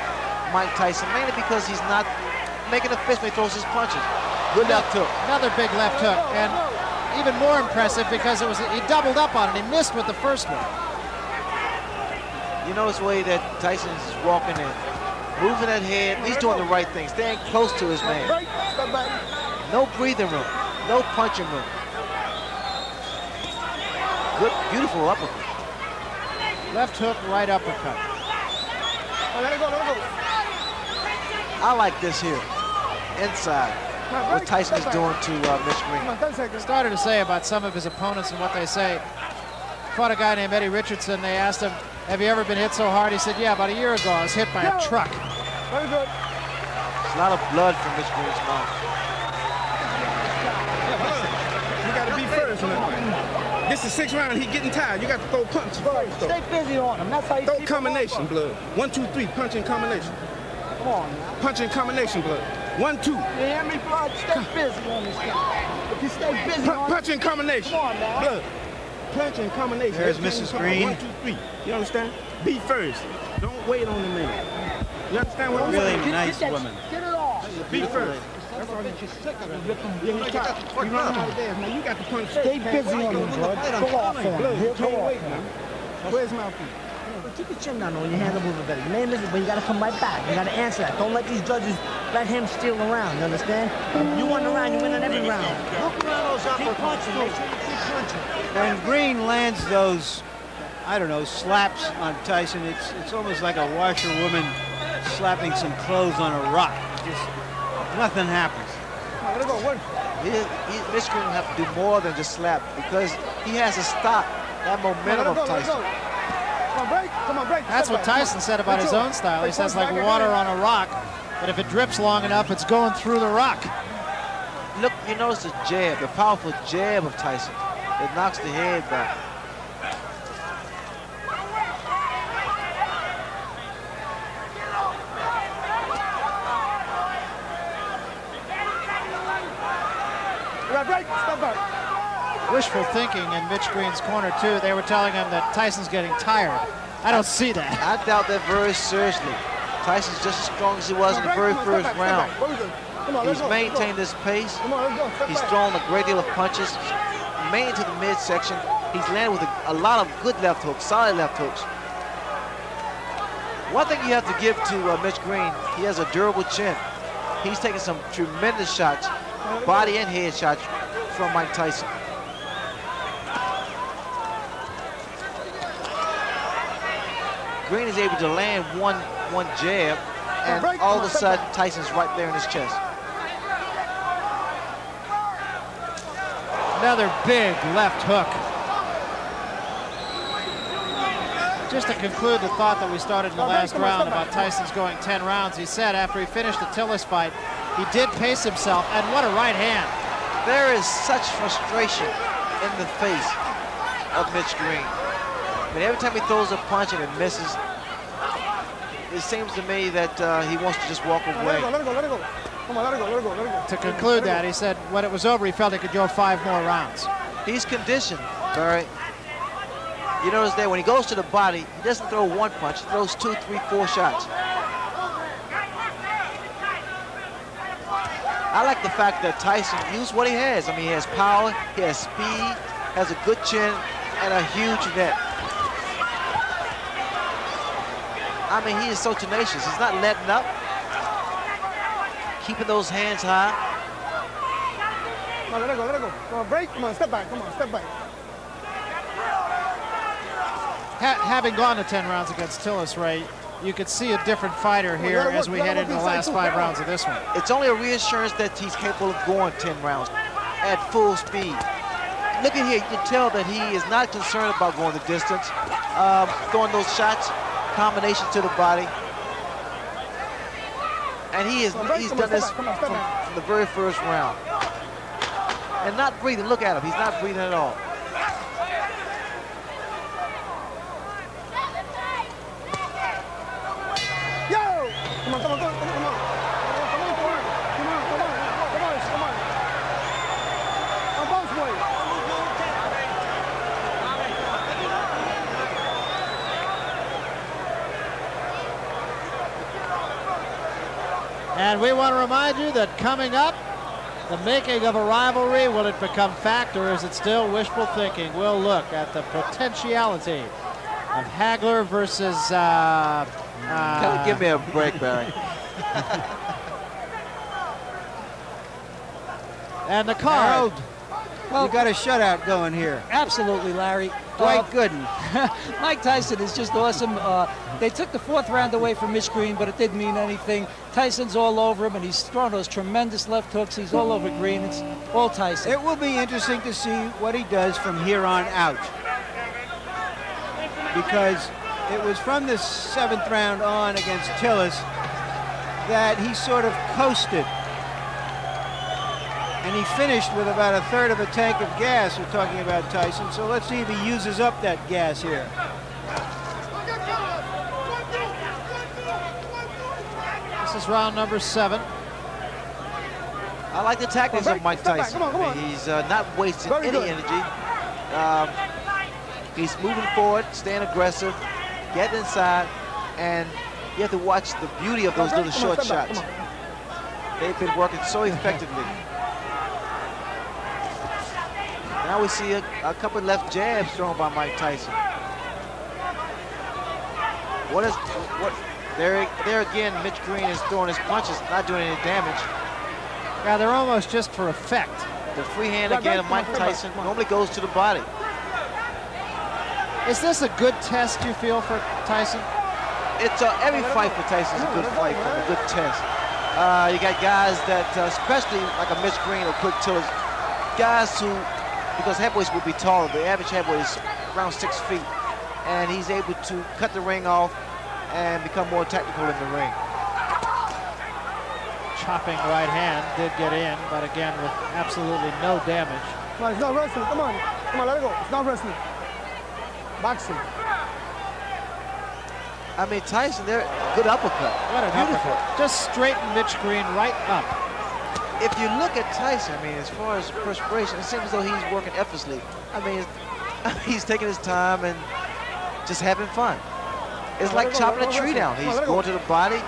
Mike Tyson, mainly because he's not making a fist when he throws his punches. Good left hook. Another big left hook. And even more impressive because it was he doubled up on it. He missed with the first one. You notice the way that Tyson is walking in, moving that head. He's doing the right thing, staying close to his man. Break. No breathing room, no punching room. Good, beautiful uppercut. Left hook, right uppercut. Come on, let it go, let it go. I like this here, inside. What Tyson is doing to uh, Mitch Green. Come on, 10 seconds. Started to say about some of his opponents and what they say. Fought a guy named Eddie Richardson. They asked him, have you ever been hit so hard? He said, yeah, about a year ago I was hit by a truck. Very good. There's a lot of blood from Mitch Green's mouth. You got to be first in that. This is sixth round. He getting tired. You got to throw punches first. stay busy on him. That's how you Throw keep him combination, blood. One, two, three. Punch in combination. Come on now. Punch in combination, blood. One, two. You hear me, blood? Stay busy on this guy. If you stay busy Pu- on punch in combination. Come on now. Blood. Punch in combination. There's Mrs. Green. One, two, three. You understand? Be first. Don't wait on the man. You understand what I'm Really saying? nice woman. Get it off. Be first. That's all you're sick of it. You ain't got- you run out of there. Now you got to punch. Stay busy on him, blood. Go off on him. He'll go off. now. Where's mouthpiece? Keep your chin down on your hands are moving better. You may miss it, but you gotta come right back. You gotta answer that. Don't let these judges let him steal around. You understand? You win the round, you win on every round. Look around those Keep punching. Make sure you keep punching. When Green lands those, I don't know, slaps on Tyson, it's it's almost like a washerwoman slapping some clothes on a rock. Just nothing happens. Come on, let it go. One. He, he, Mitch will have to do more than just slap because he has to stop that momentum of Tyson. Come on, break. Come on, break. That's what. Tyson said about his own style. He says like water on a rock, but if it drips long enough, it's going through the rock. Look, you notice the jab, the powerful jab of Tyson. It knocks the head back. Right, break. Step back. Wishful thinking in Mitch Green's corner too. They were telling him that Tyson's getting tired. I don't see that. I doubt that very seriously. Tyson's just as strong as he was in the very first round. He's maintained his pace. He's thrown a great deal of punches, mainly to the midsection. He's landed with a, a lot of good left hooks, solid left hooks. One thing you have to give to uh, Mitch Green, he has a durable chin. He's taken some tremendous shots, body and head shots from Mike Tyson. Green is able to land one one jab, and break, all of a sudden. Tyson's right there in his chest. Another big left hook. Just to conclude the thought that we started in the last round about Tyson's going 10 rounds, he said after he finished the Tillis fight, he did pace himself, and what a right hand. There is such frustration in the face of Mitch Green. I mean, every time he throws a punch and it misses, it seems to me that uh, he wants to just walk Let away. it go, let it go, let it go. Come on, let it go, let it go, let it go. To conclude that, he said when it was over, he felt he could go five more rounds. He's conditioned, all right? You notice that when he goes to the body, he doesn't throw one punch, he throws two, three, four shots. I like the fact that Tyson used what he has. I mean, he has power, he has speed, has a good chin, and a huge net. I mean, he is so tenacious. He's not letting up. Keeping those hands high. Come on, let it go, let it go. Come on, break. Come on, step back. Come on, step back. Ha having gone to 10 rounds against Tillis, Ray, you could see a different fighter here gotta as we you gotta head into the last five rounds of this one. It's only a reassurance that he's capable of going 10 rounds at full speed. Look at here, you can tell that he is not concerned about going the distance, um, throwing those shots, combinations to the body. And he is on, he's come on, done this on, from, from the very first round. And not breathing, look at him, he's not breathing at all. Yo! Come on, come on, come on, come on. Come on, come on. Come on, come on, come on, come on, come on. On both ways. And we want to remind you that coming up, the making of a rivalry, will it become fact or is it still wishful thinking? We'll look at the potentiality of Hagler versus. Uh, uh, Kinda give me a break, Barry. *laughs* and the card. Harold, you got a shutout going here. Absolutely, Larry. Dwight Uh, Gooden. *laughs* Mike Tyson is just awesome. Uh, they took the fourth round away from Mitch Green, but it didn't mean anything. Tyson's all over him, and he's throwing those tremendous left hooks. He's all over Green. It's all Tyson. It will be interesting to see what he does from here on out. Because it was from the seventh round on against Tillis that he sort of coasted. And he finished with about a third of a tank of gas. We're talking about Tyson. So let's see if he uses up that gas here. This is round number seven. I like the tactics on, of Mike Tyson. come on, come mean, He's uh, not wasting Very any good. energy. Um, he's moving forward, staying aggressive, getting inside, and you have to watch the beauty of those little short shots. They've been working so effectively. Now we see a, a couple left jabs thrown by Mike Tyson. What is what? There, there again, Mitch Green is throwing his punches, not doing any damage. Yeah, they're almost just for effect. The free hand again of Mike come on, come on, Tyson on. normally goes to the body. Is this a good test, you feel, for Tyson? It's a, every fight for Tyson is a good fight, a good test. Uh, you got guys that, uh, especially like a Mitch Green or Quick Tillis, guys who, because heavyweights will be taller, the average heavyweight is around six feet, and he's able to cut the ring off and become more technical in the ring. Chopping right hand did get in, but again with absolutely no damage. Come on, it's not wrestling. Come on. Come on, let it go. It's not wrestling. Boxing. I mean, Tyson, they're good uppercut. What an Beautiful. uppercut. Just straighten Mitch Green right up. If you look at Tyson, I mean, as far as perspiration, it seems as though he's working effortlessly. I mean, *laughs* he's taking his time and just having fun. It's like chopping a tree down. He's going to the body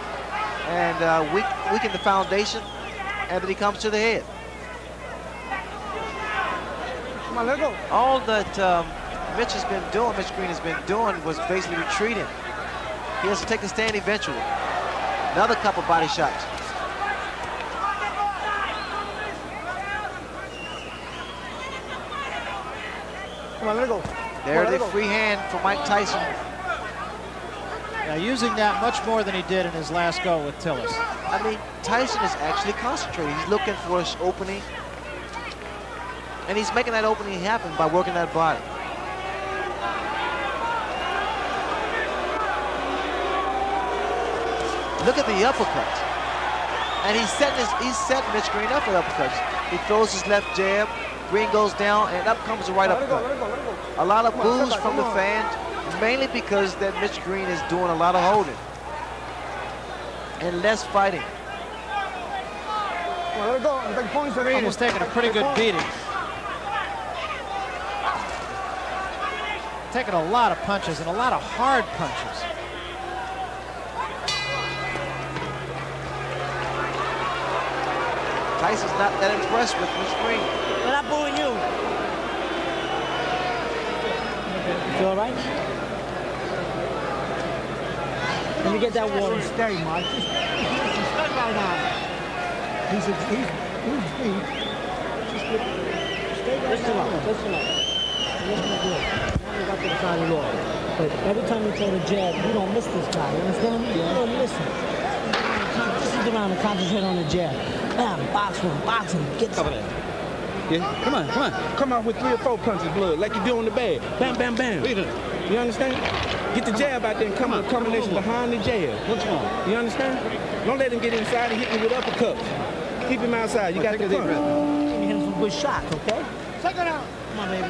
and uh, weak, weaken the foundation, and then he comes to the head. Come on, let go. All that um, Mitch has been doing, Mitch Green has been doing, was basically retreating. He has to take a stand eventually. Another couple body shots. Come on, let it go. There, Come on, let the free hand for Mike Tyson. Now using that much more than he did in his last go with Tillis. I mean, Tyson is actually concentrating. He's looking for an opening. And he's making that opening happen by working that body. Look at the uppercut. And he's setting his, he's setting Mitch Green up with uppercuts. He throws his left jab, Green goes down, and up comes the right Let uppercut. let it go, let it go. A lot of Come boos from the come fans, mainly because that Mitch Green is doing a lot of holding. And less fighting. Come on, let it go. I'm taking points Green is taking a pretty good beating. Taking a lot of punches and a lot of hard punches. Tyson's not that impressed with Mitch Green. We're not booing you. You feel all right? Let me get that water. Stay, Mike. Just, just stay right now. He's a, he's, he's speed. Just get, stay right Listen now. up, listen up. Listen up good. Now we got to the side of the law. But every time you throw the jab, you don't miss this guy. You understand? You don't miss him. Just sit around and concentrate on the jab. Bam, box with him, box him. Get Cover that. Yeah, come on, come on. Come out with three or four punches of blood, like you do on the bag. Bam, bam, bam. You understand? Get the jab out there and come with a combination behind the jab. What's wrong? You understand? Don't let him get inside and hit you with uppercuts. Keep him outside. You got to Take a deep. You hit him some good shots, okay? Second out. Come on, baby.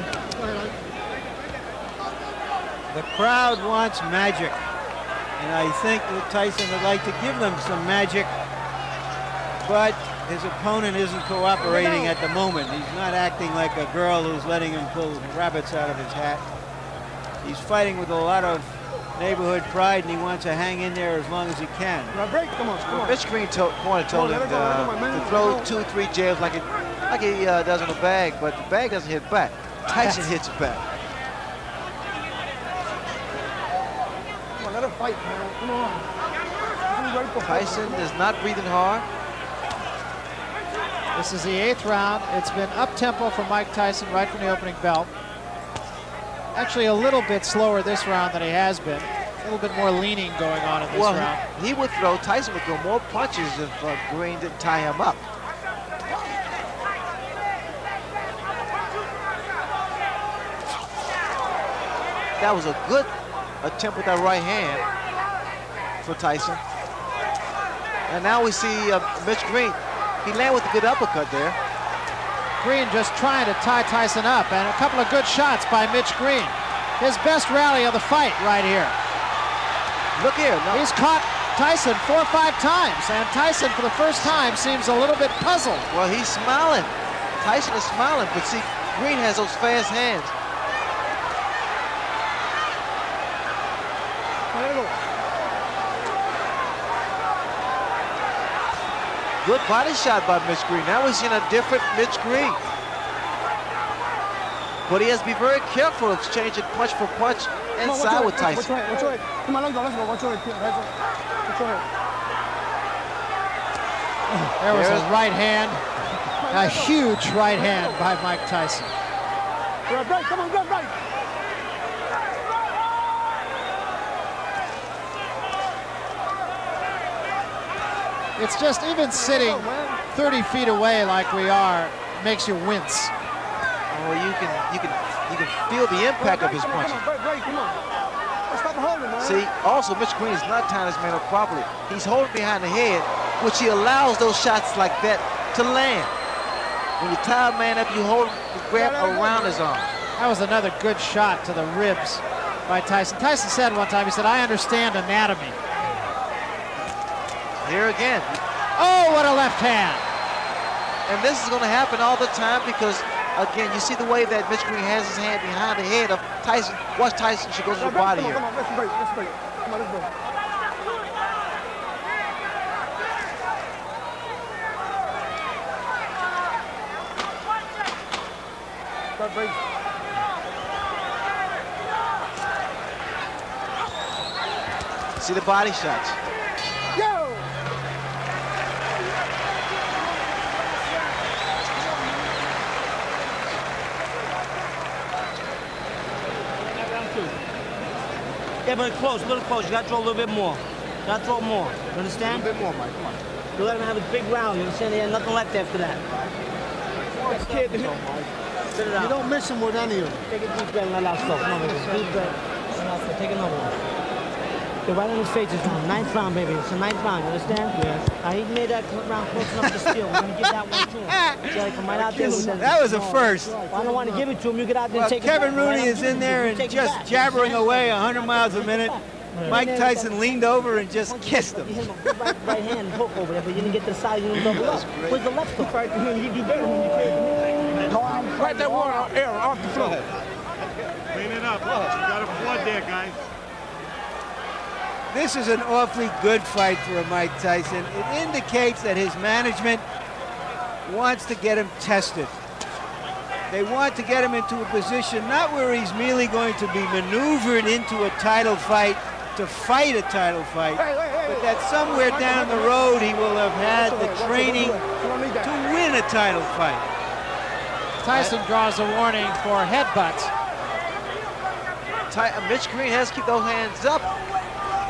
The crowd wants magic. And I think that Tyson would like to give them some magic. But his opponent isn't cooperating at the moment. He's not acting like a girl who's letting him pull rabbits out of his hat. He's fighting with a lot of neighborhood pride, and he wants to hang in there as long as he can. Now break. Come on, come on. Mitch Green told, corner told Come him on, let it go, let it go, uh, to throw two, three jabs like it, like he uh, does on the bag, but the bag doesn't hit back. Tyson hits back. Come on, let him fight, man. Come on. He's ready. Tyson is not breathing hard. This is the eighth round. It's been up-tempo for Mike Tyson right from the opening belt. Actually, a little bit slower this round than he has been. A little bit more leaning going on in this well, round. he, he would throw, Tyson would throw more punches if uh, Green didn't tie him up. That was a good attempt with that right hand for Tyson. And now we see uh, Mitch Green. He landed with a good uppercut there. Green just trying to tie Tyson up, and a couple of good shots by Mitch Green. His best rally of the fight right here. Look here. No. He's caught Tyson four or five times, and Tyson, for the first time, seems a little bit puzzled. Well, he's smiling. Tyson is smiling, but see, Green has those fast hands. Let it go. Good body shot by Mitch Green. Now we're seeing a different Mitch Green. But he has to be very careful of exchanging punch for punch Come on, inside with Tyson. Watch your head, watch your head. Come on, let's go, let's go. Watch your head. Watch your head. There was There's- a right hand, a huge right hand by Mike Tyson. Grab right. Come on, grab right. It's just even sitting 30 feet away like we are makes you wince. Oh, you can you can you can feel the impact of his punches. See, also Mitch Green is not tying his man up properly. He's holding behind the head, which he allows those shots like that to land. When you tie a man up, you hold him, you grab around his arm. That was another good shot to the ribs by Tyson. Tyson said one time, he said, I understand anatomy. Here again. Oh, what a left hand. And this is going to happen all the time because, again, you see the way that Mitch Green has his hand behind the head of Tyson. Watch Tyson She goes to the body here. Come on, let's break, let's break. Come on, let's break. Start breaking. See the body shots. Yeah, but close, a little close. You gotta throw a little bit more. You gotta throw more. You understand? A little bit more, Mike. Come on. You let him have a big round. You understand? He had nothing left after that. Kid, Spit it out. You don't miss him with any of them. Take a deep breath and let out stuff. Come on, baby. Deep breath. Let out stuff. Take another one. Get right on his face this round. Ninth round, baby. It's a ninth round. You understand? Yes. Now, he made that round close enough to steal. We're going to give that one to him. See how he come right out there with That was a first. Well, I don't want to give it to him. You get out there Well, and take Kevin it back. Rooney Right? is in there and Take just jabbering away 100 miles a minute. Mike Tyson leaned over and just kissed him. You hit him a right, right hand hook over there, but you didn't get the side. You didn't double up. Where's the left hook? Right there. You do better when you came. No, I'm Right that water out air off the floor. Clean it up. You got a flood there, guys. This is an awfully good fight for a Mike Tyson. It indicates that his management wants to get him tested. They want to get him into a position not where he's merely going to be maneuvered into a title fight to fight a title fight, but that somewhere down the road he will have had the training to win a title fight. Tyson draws a warning for headbutts. Ty Mitch Green has to keep those hands up,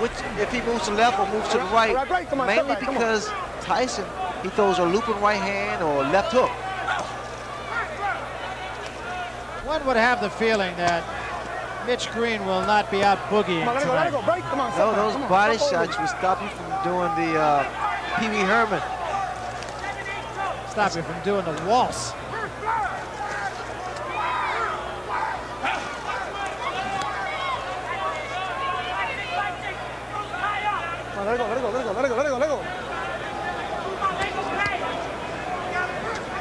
which if he moves to the left or moves to the right, Right, right, on, mainly back, because Tyson, he throws a looping right hand or left hook. One would have the feeling that Mitch Green will not be out boogieing Come on, let go, tonight. go. Break, come on. No, those come on, body step shots will stop you from doing the uh, Pee Wee Herman. Stop you from doing the waltz. Come on, let it go, let it go, let it go, let it go, let it go, let it go.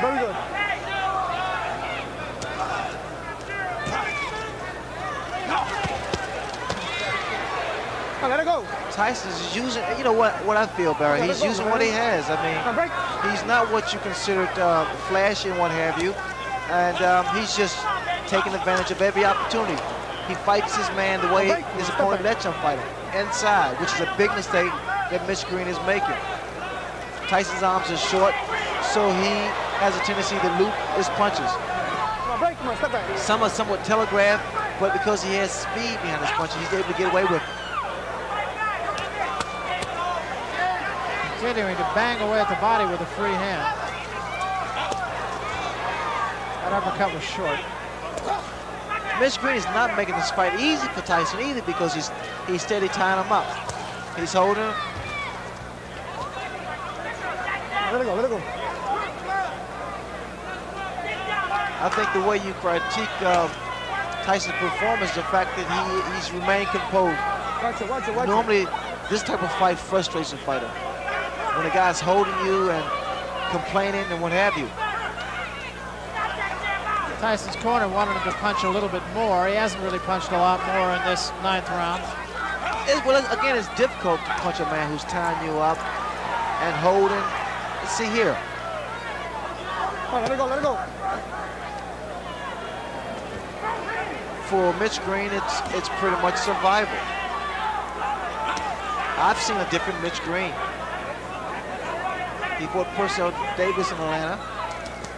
Very good. Come on, let it go. Tyson's using, you know what, what I feel, Barry, he's using what he has. I mean, he's not what you considered uh, flashy and what have you, and um, he's just taking advantage of every opportunity. He fights his man the way his opponent lets him fight him, inside, which is a big mistake that Mitch Green is making. Tyson's arms are short, so he has a tendency to loop his punches. Come on, break, come on, step back. Some are somewhat telegraphed, but because he has speed behind his punches, he's able to get away with it. Continuing to bang away at the body with a free hand. That uppercut was short. Mitch Green is not making this fight easy for Tyson either because he's he's steady tying him up. He's holding him. Let it go, let it go. I think the way you critique uh, Tyson's performance, is the fact that he he's remained composed. Watch it, watch it, watch Normally, this type of fight frustrates a fighter. When a guy's holding you and complaining and what have you. Tyson's corner wanted him to punch a little bit more. He hasn't really punched a lot more in this ninth round. It, well, again, it's difficult to punch a man who's tying you up and holding. Let's see here. it. On, let it go, let it go. for Mitch Green, it's it's pretty much survival. I've seen a different Mitch Green. He fought Percell Davis in Atlanta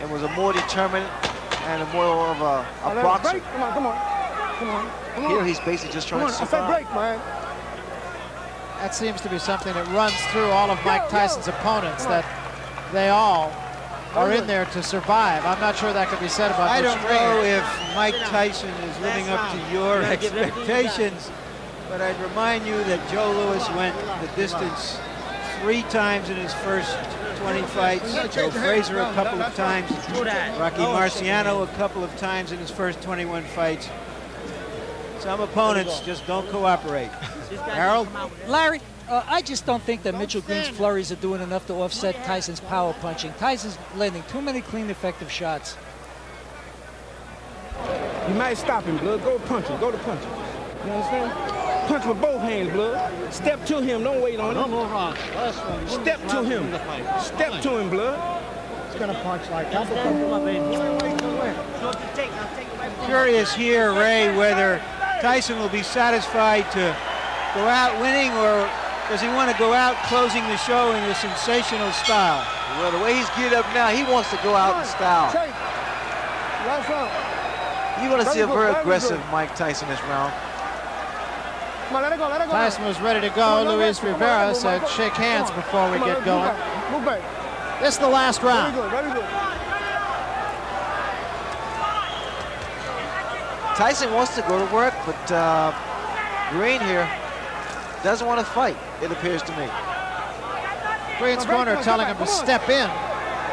and was a more determined and a more of a, a let boxer. break. Come on, come on. Come on, come on. Here he's basically just Come trying on, to I said survive. break, man. That seems to be something that runs through all of Mike Tyson's opponents, that they all are in there to survive. I'm not sure that could be said about I Mitch don't Green. know if Mike Tyson is living up to your expectations, but I'd remind you that Joe Louis went the distance three times in his first 20 fights. Joe Frazier a couple of times. Rocky Marciano a couple of times in his first 21 fights. Some opponents just don't cooperate. Harold? Larry, uh, I just don't think that Mitchell Green's flurries are doing enough to offset Tyson's power punching. Tyson's landing too many clean, effective shots. You might stop him, blood. Go punch him. Go to punch him. You understand? Punch with both hands, blood. Step to him. Don't wait on him. No more rounds. Last one. Step to him. Step to him, blood. He's gonna punch like that. Curious here, Ray, whether Tyson will be satisfied to go out winning or does he want to go out closing the show in a sensational style? Well, the way he's geared up now, he wants to go out in style. You want to see a Very good, very very aggressive. Mike Tyson this round. Come on, let it go, let it go. Tyson was ready to Come go. on, no Luis rest, come on, Rivera move said back. shake hands on. before we on, get move going. back, Move back. This is the last Very round. good, very good. Tyson wants to go to work, but uh, Green here doesn't want to fight, it appears to me. Green's corner telling him to step in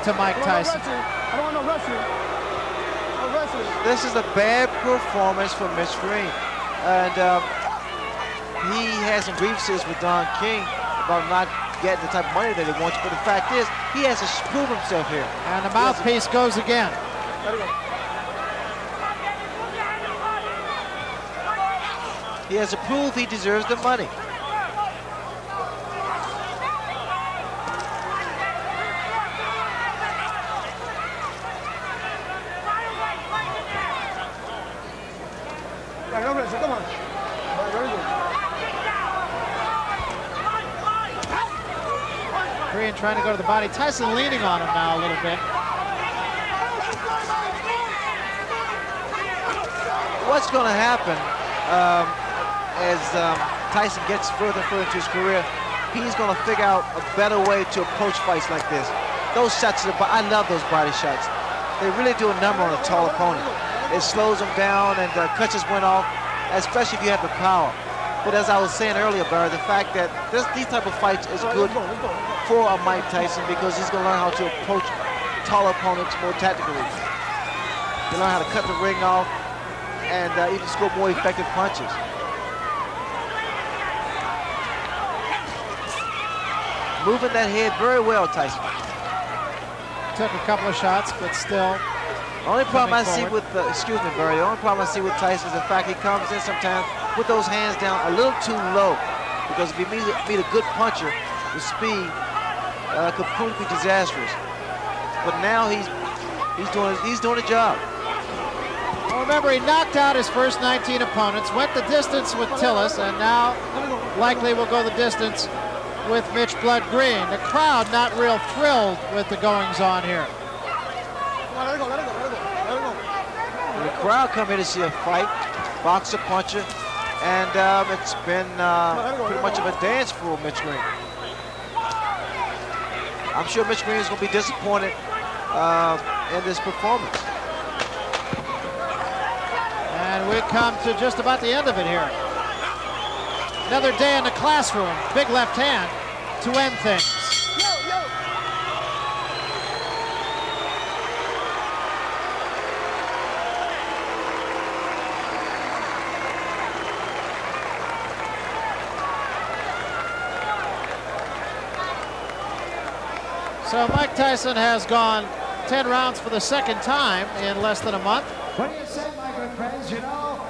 to Mike I don't want no Tyson. I don't want no wrestling. No. This is a bad performance for Mitch Green. And um, he has some grievances with Don King about not getting the type of money that he wants. But the fact is, he has to prove himself here. And the mouthpiece goes again. Let it go. He has to prove he deserves the money. Yeah, no wrestling. Come on. Very good. Green trying to go to the body. Tyson leaning on him now a little bit. What's going to happen um, as um, Tyson gets further and further into his career, he's going to figure out a better way to approach fights like this. Those shots, the I love those body shots. They really do a number on a tall opponent. It slows them down and uh, cuts his win off, especially if you have the power. But as I was saying earlier, Barry, the fact that this, these type of fights is good for a Mike Tyson because he's going to learn how to approach tall opponents more tactically. He'll learn how to cut the ring off and uh, even score more effective punches. Moving that head very well, Tyson. Took a couple of shots, but still. The only problem I Coming see with, uh, excuse me, Barry, the only problem I see with Tyson is the fact he comes in sometimes with those hands down a little too low. Because if you meet, meet a good puncher with speed, uh, could prove to be disastrous. But now he's he's doing he's doing a job. Well, remember, he knocked out his first 19 opponents, went the distance with Tillis, and now likely will go the distance with Mitch Blood Green. The crowd not real thrilled with the goings on here. The crowd come here to see a fight, boxer, puncher, and um, it's been uh, pretty much of a dance for Mitch Green. I'm sure Mitch Green is going to be disappointed uh, in this performance. And we come to just about the end of it here. Another day in the classroom. Big left hand to end things. So Mike Tyson has gone 10 rounds for the second time in less than a month. What do you say, my good friends? You know,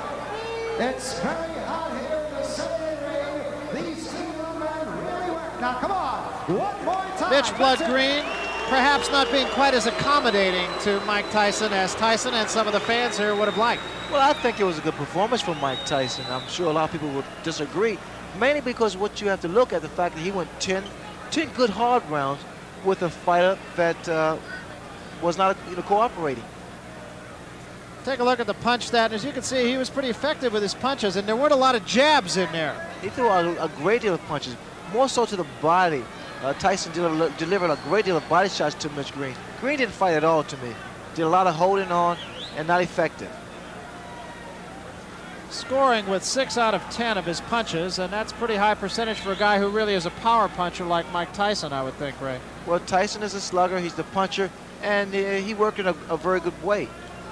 it's very hot here in the city ring. These two young men really work. Now, come on, one more time. Mitch Blood Green, perhaps not being quite as accommodating to Mike Tyson as Tyson and some of the fans here would have liked. Well, I think it was a good performance from Mike Tyson. I'm sure a lot of people would disagree, mainly because what you have to look at the fact that he went 10, 10 good hard rounds with a fighter that uh, was not you know, cooperating. Take a look at the punch stat. As you can see, he was pretty effective with his punches, and there weren't a lot of jabs in there. He threw out a great deal of punches. more so to the body. Uh, Tyson delivered, delivered a great deal of body shots to Mitch Green. Green didn't fight at all to me. Did a lot of holding on and not effective. Scoring with six out of 10 of his punches, and that's pretty high percentage for a guy who really is a power puncher like Mike Tyson, I would think, Ray. Well, Tyson is a slugger. He's the puncher, and uh, he worked in a, a very good way.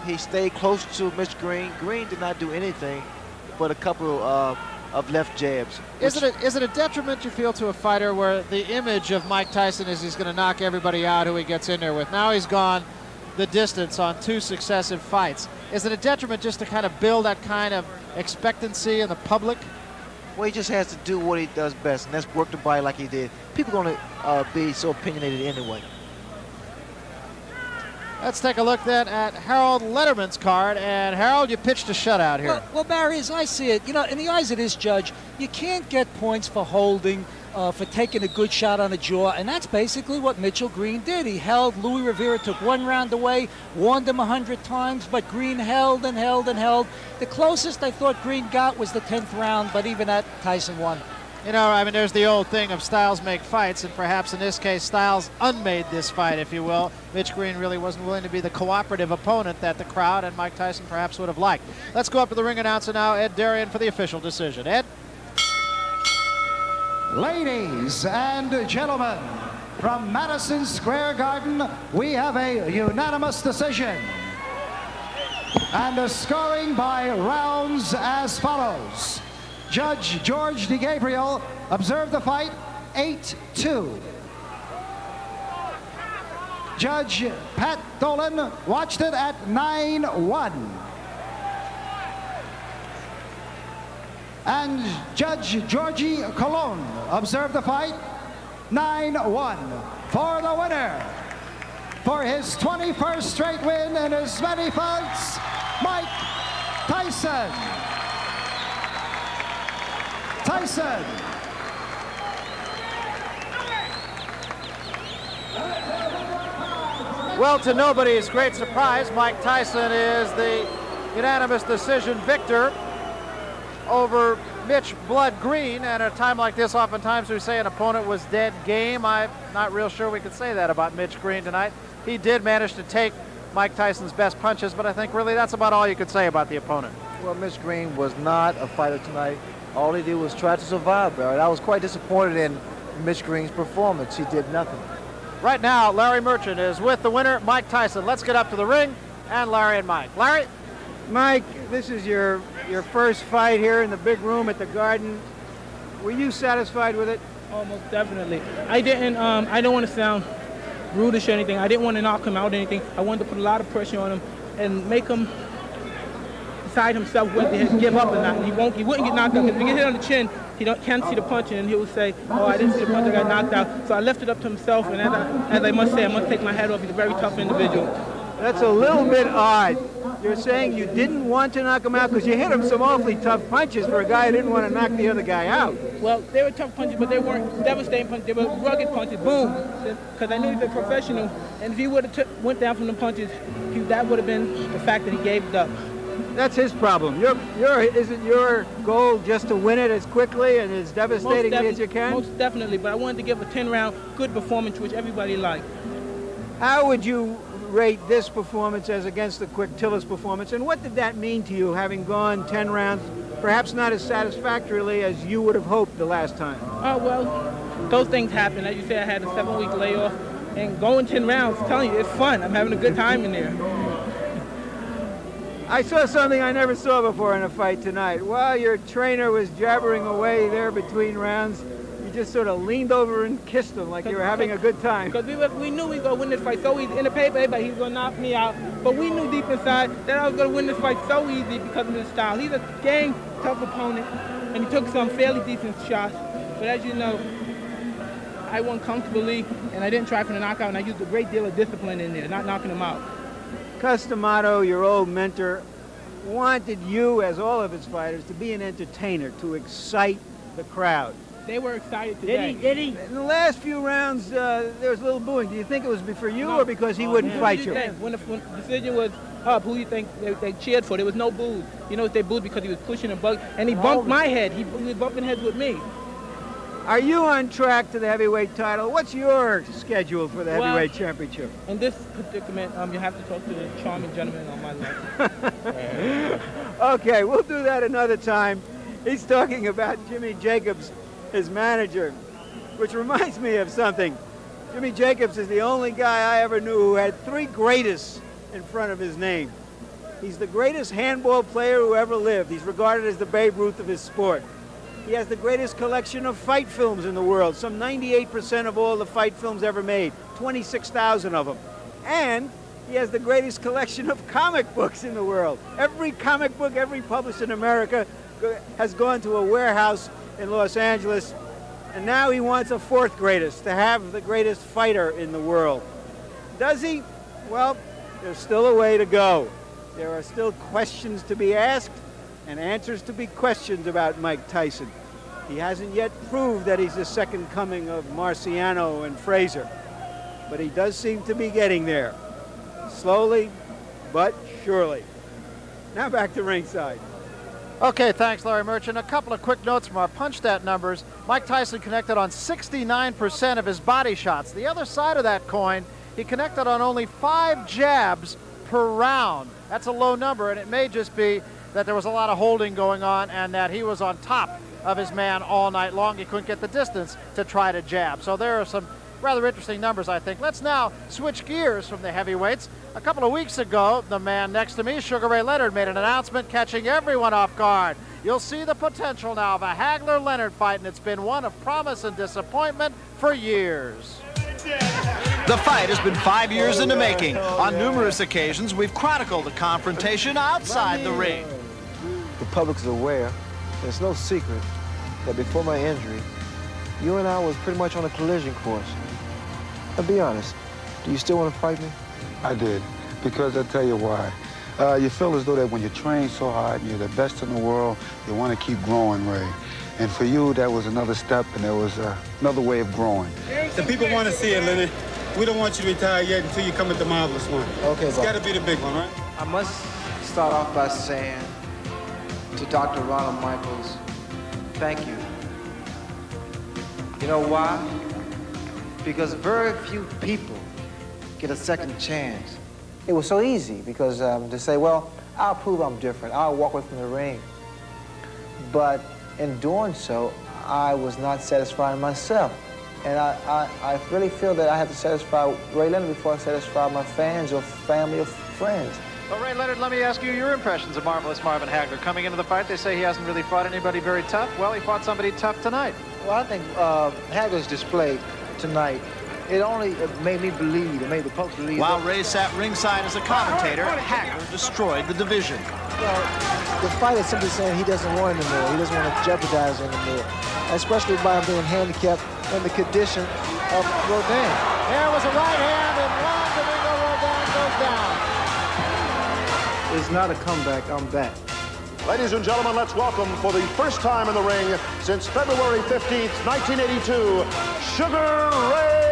He stayed close to Mitch Green. Green did not do anything but a couple uh, of left jabs. Is it, a, is it a detriment you feel to a fighter where the image of Mike Tyson is he's going to knock everybody out who he gets in there with? Now he's gone the distance on two successive fights. Is it a detriment just to kind of build that kind of expectancy in the public? Well, he just has to do what he does best, and that's work the body like he did. People are going to uh, be so opinionated anyway. Let's take a look then at Harold Lederman's card. And Harold, you pitched a shutout here. Well, well, Barry, as I see it, you know, in the eyes of this judge, you can't get points for holding, uh, for taking a good shot on the jaw, and that's basically what Mitchell Green did. He held. Louis Rivera took one round away, warned him a hundred times, but Green held and held and held. The closest I thought Green got was the 10th round, but even that, Tyson won. You know, I mean, there's the old thing of styles make fights, and perhaps in this case, Styles unmade this fight, if you will. Mitch Green really wasn't willing to be the cooperative opponent that the crowd and Mike Tyson perhaps would have liked. Let's go up to the ring announcer now, Ed Derian, for the official decision. Ed? Ladies and gentlemen, from Madison Square Garden, we have a unanimous decision. And the scoring by rounds as follows. Judge George DeGabriel observed the fight 8-2. Judge Pat Dolan watched it at 9-1. And Judge Georgie Colon observed the fight 9-1 for the winner. For his 21st straight win in as many fights, Mike Tyson. Tyson. Well, to nobody's great surprise, Mike Tyson is the unanimous decision victor over Mitch Blood Green. And at a time like this, oftentimes we say an opponent was dead game. I'm not real sure we could say that about Mitch Green tonight. He did manage to take Mike Tyson's best punches, but I think really that's about all you could say about the opponent. Well, Mitch Green was not a fighter tonight. All he did was try to survive, Barrett. I was quite disappointed in Mitch Green's performance. He did nothing. Right now, Larry Merchant is with the winner, Mike Tyson. Let's get up to the ring, and Larry and Mike. Larry? Mike, this is your, your first fight here in the big room at the Garden. Were you satisfied with it? Almost definitely. I didn't, um, I don't want to sound rudish or anything. I didn't want to knock him out or anything. I wanted to put a lot of pressure on him and make him decide himself whether to give up or not. He won't. He wouldn't get knocked out if he get hit on the chin, he don't, can't see the punch, and he will say, "Oh, I didn't see the punch. I got knocked out." So I left it up to himself, and as I, as I must say, I must take my hat off. He's a very tough individual. That's a little bit odd. You're saying you didn't want to knock him out because you hit him some awfully tough punches for a guy who didn't want to knock the other guy out. Well, they were tough punches, but they weren't devastating punches. They were rugged punches. Boom. Because I knew he was a professional, and if he would have went down from the punches, he, that would have been the fact that he gave it up. That's his problem. Your, your, isn't your goal just to win it as quickly and as devastatingly as you can? Most definitely, but I wanted to give a 10-round good performance, which everybody liked. How would you rate this performance as against the Quick Tillis performance, and what did that mean to you, having gone 10 rounds, perhaps not as satisfactorily as you would have hoped the last time? Oh, well, those things happen. As you said, I had a seven-week layoff, and going 10 rounds, I'm telling you, it's fun. I'm having a good time in there. I saw something I never saw before in a fight tonight. While your trainer was jabbering away there between rounds, you just sort of leaned over and kissed him like you were having a good time. Because we, were, we knew we were going to win this fight so easy. In the paper, but he was going to knock me out. But we knew deep inside that I was going to win this fight so easy because of his style. He's a game tough opponent, and he took some fairly decent shots. But as you know, I won comfortably, and I didn't try for the knockout, and I used a great deal of discipline in there, not knocking him out. Cus D'Amato, your old mentor, wanted you, as all of his fighters, to be an entertainer, to excite the crowd. They were excited today. Did he? Did he? In the last few rounds, uh, there was a little booing. Do you think it was for you no. or because he oh, wouldn't man. fight you? When the, when the decision was up, who do you think they, they, cheered for? There was no boos. You know, they booed because he was pushing and bug, and he bumped my head. He, he was bumping heads with me. Are you on track to the heavyweight title? What's your schedule for the Well, heavyweight championship? In this predicament, um, you have to talk to the charming gentleman on my left. *laughs* Okay, we'll do that another time. He's talking about Jimmy Jacobs, his manager, which reminds me of something. Jimmy Jacobs is the only guy I ever knew who had three greatest in front of his name. He's the greatest handball player who ever lived. He's regarded as the Babe Ruth of his sport. He has the greatest collection of fight films in the world, some 98% of all the fight films ever made, 26,000 of them. And he has the greatest collection of comic books in the world. Every comic book ever published in America has gone to a warehouse in Los Angeles, and now he wants a fourth greatest, to have the greatest fighter in the world. Does he? Well, there's still a way to go. There are still questions to be asked and answers to be questioned about Mike Tyson. He hasn't yet proved that he's the second coming of Marciano and Frazier, but he does seem to be getting there. Slowly, but surely. Now back to ringside. Okay, thanks, Larry Merchant. A couple of quick notes from our punch stat numbers. Mike Tyson connected on 69% of his body shots. The other side of that coin, he connected on only five jabs per round. That's a low number, and it may just be that there was a lot of holding going on and that he was on top of his man all night long. He couldn't get the distance to try to jab. So there are some rather interesting numbers, I think. Let's now switch gears from the heavyweights. A couple of weeks ago, the man next to me, Sugar Ray Leonard, made an announcement catching everyone off guard. You'll see the potential now of a Hagler Leonard fight, and it's been one of promise and disappointment for years. The fight has been five years in the making. On numerous occasions, we've chronicled the confrontation outside the ring. The public is aware, it's no secret, that before my injury, you and I was pretty much on a collision course. Now be honest, do you still want to fight me? I did, because I tell you why. Uh, you feel as though that when you train so hard, and you're the best in the world, you want to keep growing, Ray. And for you, that was another step, and there was uh, another way of growing. The people want to see it, Leonard. We don't want you to retire yet until you come at the marvelous one. Okay, It's Bob. got to be the big one, right? I must start off by saying to Dr. Ronald Michels, thank you. You know why? Because very few people get a second chance. It was so easy because um, to say, well, I'll prove I'm different. I'll walk away from the ring. But in doing so, I was not satisfying myself. And I, I, I really feel that I have to satisfy Ray Leonard before I satisfy my fans or family or friends. Well, Ray Leonard, let me ask you your impressions of Marvelous Marvin Hagler. Coming into the fight, they say he hasn't really fought anybody very tough. Well, he fought somebody tough tonight. Well, I think uh, Hagler's display tonight, it only made me believe, it made the folks believe. While Ray sat ringside as a commentator, Hagler destroyed the division. Well, the fighter simply saying he doesn't want anymore. He doesn't want to jeopardize anymore, especially by being handicapped in the condition of Roldan. There was a right hand, and Juan Domingo Roldan goes down. It's not a comeback. I'm back. Ladies and gentlemen, let's welcome for the first time in the ring since February 15th, 1982, Sugar Ray Leonard.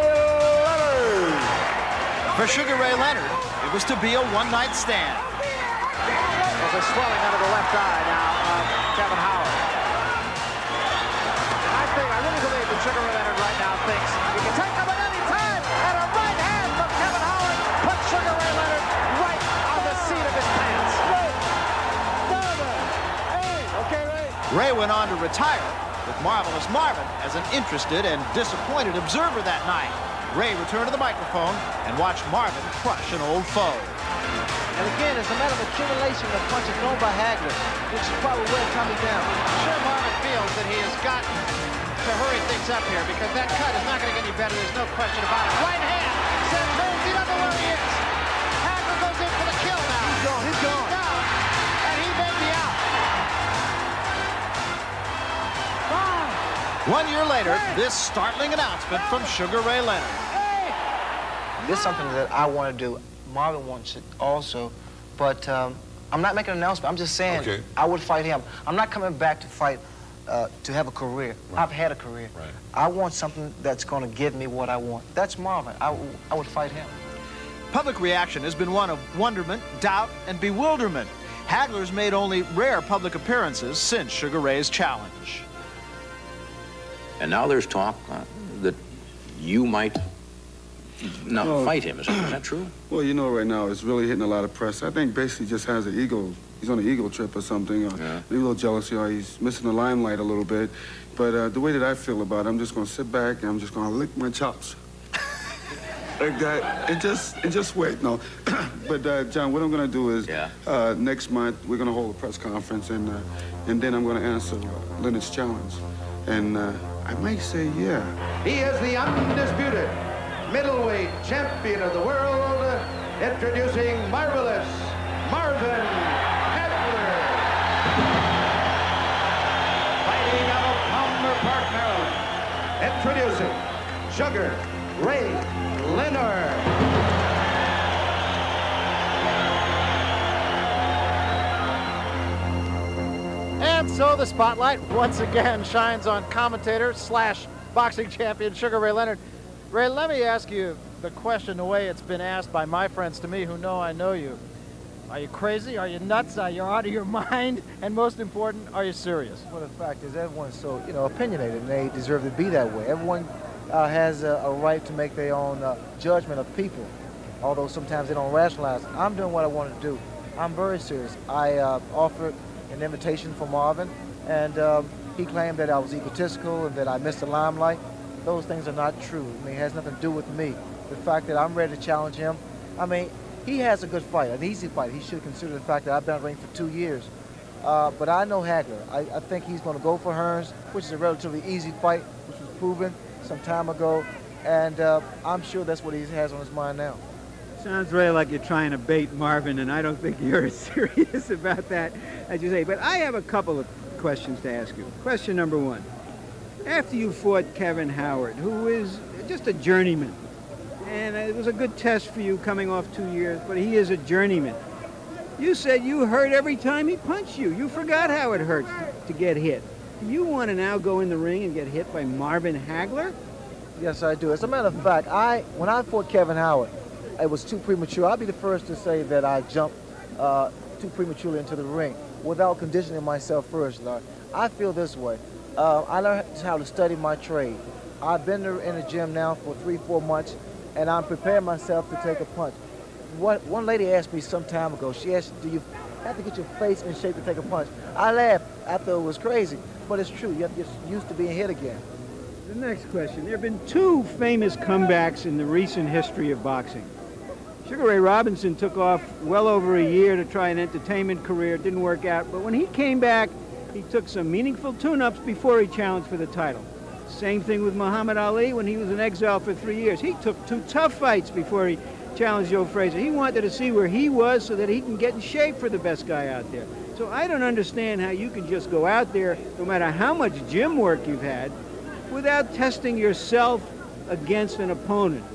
For Sugar Ray Leonard, it was to be a one-night stand. There's a swelling under the left eye now of Kevin Howard. And I think, I really believe that Sugar Ray Leonard right now thinks he can take him at any time, and a right hand from Kevin Howard puts Sugar Ray Leonard right on the seat of his pants. Okay, Ray. Ray went on to retire, with Marvelous Marvin as an interested and disappointed observer that night. Ray returned to the microphone and watched Marvin crush an old foe. And again, it's a matter of accumulation of punches thrown by Hagler, which is probably wearing Tommy down. Sure, Marvin feels that he has got to hurry things up here because that cut is not going to get any better. There's no question about it. Right hand sends Hearns. He doesn't where he is. Hagler goes in for the kill now. He's gone. He's gone. down, and he may be out. Five. One year later, this startling announcement from Sugar Ray Leonard. This is something that I want to do. Marvin wants it also, but um, I'm not making an announcement. I'm just saying Okay. I would fight him. I'm not coming back to fight uh, to have a career. I've had a career. Right. I want something that's going to give me what I want. That's Marvin. I, w- I would fight him. Public reaction has been one of wonderment, doubt, and bewilderment. Hagler's made only rare public appearances since Sugar Ray's challenge. And now there's talk uh, that you might not Well- fight him. Is that, is that true? Well, you know, right now it's really hitting a lot of press. I think basically just has an ego. He's on an ego trip or something. Or maybe a little jealousy, or he's missing the limelight a little bit. But uh, the way that I feel about it, I'm just going to sit back and I'm just going to lick my chops. *laughs* like that, and just and just wait. No, *coughs* but uh, John, what I'm going to do is uh, next month we're going to hold a press conference and uh, and then I'm going to answer uh, Leonard's challenge, and uh, I might say yeah. He is the undisputed middleweight champion of the world, introducing Marvelous Marvin Hagler. Fighting out of Palmer Park, Maryland, introducing Sugar Ray Leonard. And so the spotlight once again shines on commentator slash boxing champion Sugar Ray Leonard. Ray, let me ask you the question the way it's been asked by my friends to me who know I know you. Are you crazy? Are you nuts? Are you out of your *laughs* mind? And most important, are you serious? Well, the fact is, everyone's so you know opinionated, and they deserve to be that way. Everyone uh, has a, a right to make their own uh, judgment of people, although sometimes they don't rationalize. I'm doing what I want to do. I'm very serious. I uh, offered an invitation for Marvin, and um, he claimed that I was egotistical and that I missed the limelight. Those things are not true. I mean, it has nothing to do with me. The fact that I'm ready to challenge him, I mean, he has a good fight, an easy fight. He should consider the fact that I've been ring for two years. Uh, but I know Hagler. I, I think he's going to go for Hearns, which is a relatively easy fight, which was proven some time ago. And uh, I'm sure that's what he has on his mind now. Sounds really like you're trying to bait Marvin, and I don't think you're as *laughs* serious about that as you say. But I have a couple of questions to ask you. Question number one. After you fought Kevin Howard, who is just a journeyman, and it was a good test for you coming off two years, but he is a journeyman. You said you hurt every time he punched you. You forgot how it hurts to get hit. Do you want to now go in the ring and get hit by Marvin Hagler? Yes, I do. As a matter of fact, I when I fought Kevin Howard, it was too premature. I'll be the first to say that I jumped uh, too prematurely into the ring without conditioning myself first. I feel this way. Uh, I learned how to study my trade. I've been in the gym now for three, four months, and I'm preparing myself to take a punch. What, one lady asked me some time ago, she asked, do you have to get your face in shape to take a punch? I laughed I thought it was crazy, but it's true. You have to get used to being hit again. The next question. There have been two famous comebacks in the recent history of boxing. Sugar Ray Robinson took off well over a year to try an entertainment career. It didn't work out. But when he came back, he took some meaningful tune-ups before he challenged for the title. Same thing with Muhammad Ali when he was in exile for three years. He took two tough fights before he challenged Joe Frazier. He wanted to see where he was so that he can get in shape for the best guy out there. So I don't understand how you can just go out there, no matter how much gym work you've had, without testing yourself against an opponent.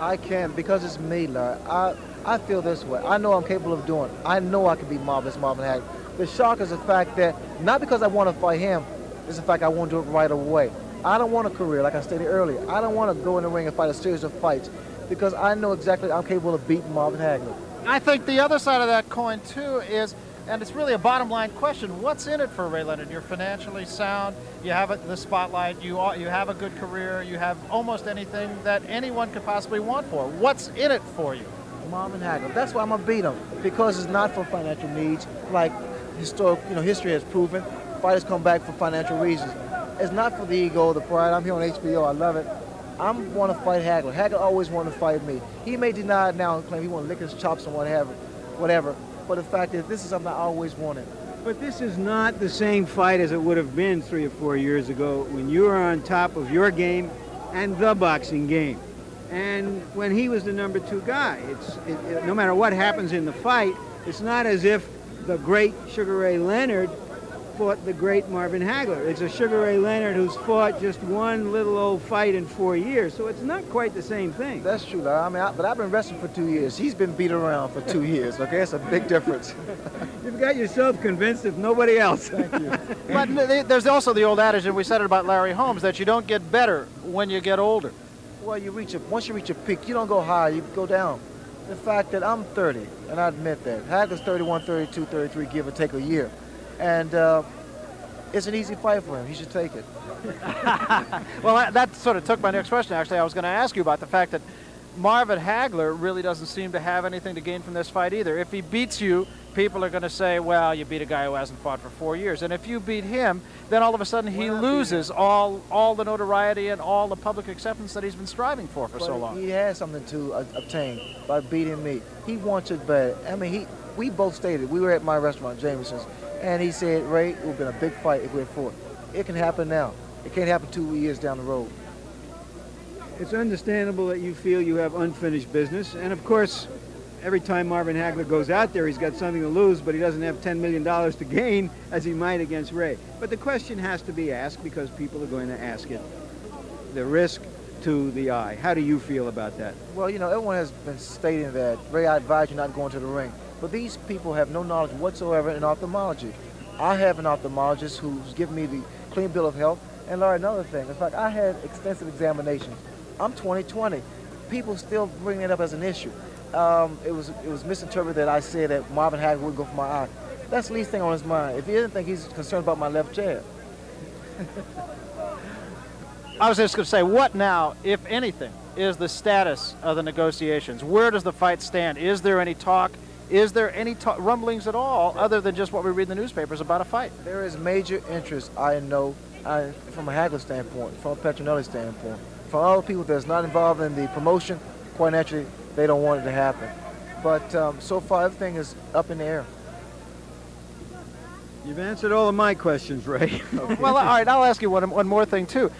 I can't because it's me, Larry. I, I feel this way. I know I'm capable of doing it. I know I can be marvelous Marvin Hagler. The shock is the fact that, not because I want to fight him, it's the fact I want to do it right away. I don't want a career, like I stated earlier. I don't want to go in the ring and fight a series of fights because I know exactly I'm capable of beating Marvin Hagler. I think the other side of that coin, too, is, and it's really a bottom line question, what's in it for Ray Leonard? You're financially sound, you have it, the spotlight, you, are, you have a good career, you have almost anything that anyone could possibly want for. What's in it for you? Marvin Hagler. That's why I'm gonna beat him because it's not for financial needs, like historic, you know, history has proven. Fighters come back for financial reasons. It's not for the ego, the pride. I'm here on HBO. I love it. I'm want to fight Hagler. Hagler always wanted to fight me. He may deny it now and claim he want to lick his chops and whatever, whatever. But the fact is, this is something I always wanted. But this is not the same fight as it would have been three or four years ago when you were on top of your game and the boxing game. And when he was the number two guy, it's it, it, no matter what happens in the fight, it's not as if the great Sugar Ray Leonard fought the great Marvin Hagler. It's a Sugar Ray Leonard who's fought just one little old fight in four years, so it's not quite the same thing. That's true, I mean, I, but I've been wrestling for two years. He's been beat around for two years. Okay, it's a big difference. *laughs* You've got yourself convinced, if nobody else. Thank you. *laughs* but there's also the old adage, and we said it about Larry Holmes, that you don't get better when you get older. Well, you reach a once you reach a peak, you don't go high, you go down. The fact that I'm 30, and I admit that. Hagler's 31, 32, 33, give or take a year. And uh, It's an easy fight for him. He should take it. *laughs* well, that sort of took my next question. Actually, I was going to ask you about the fact that Marvin Hagler really doesn't seem to have anything to gain from this fight either. If he beats you, people are going to say, well, you beat a guy who hasn't fought for four years. And if you beat him, then all of a sudden he loses all, all the notoriety and all the public acceptance that he's been striving for for But so long. He has something to uh, obtain by beating me. He wants it bad. I mean, he. We both stated we were at my restaurant, Jameson's, and he said, "Ray, it would have been a big fight if we had fought. It can happen now. It can't happen two years down the road." It's understandable that you feel you have unfinished business, and of course, every time Marvin Hagler goes out there, he's got something to lose, but he doesn't have $10 million to gain as he might against Ray. But the question has to be asked because people are going to ask it. The risk to the eye. How do you feel about that? Well, you know, everyone has been stating that Ray, I advise you not going to the ring. But these people have no knowledge whatsoever in ophthalmology. I have an ophthalmologist who's given me the clean bill of health and learned another thing. In fact, I had extensive examinations. I'm 2020. People still bring it up as an issue. Um, it was it was misinterpreted that I said that Marvin Hagler would go for my eye. That's the least thing on his mind. If he didn't think he's concerned about my left jab. *laughs* I was just going to say, what now, if anything, is the status of the negotiations? Where does the fight stand? Is there any talk? Is there any rumblings at all, other than just what we read in the newspapers about a fight? There is major interest, I know, I, from a Hagler standpoint, from a Petronelli standpoint, from all the people that's not involved in the promotion, quite naturally, they don't want it to happen. But um, so far, everything is up in the air. You've answered all of my questions, Ray. *laughs* well, all right, I'll ask you one, one more thing, too.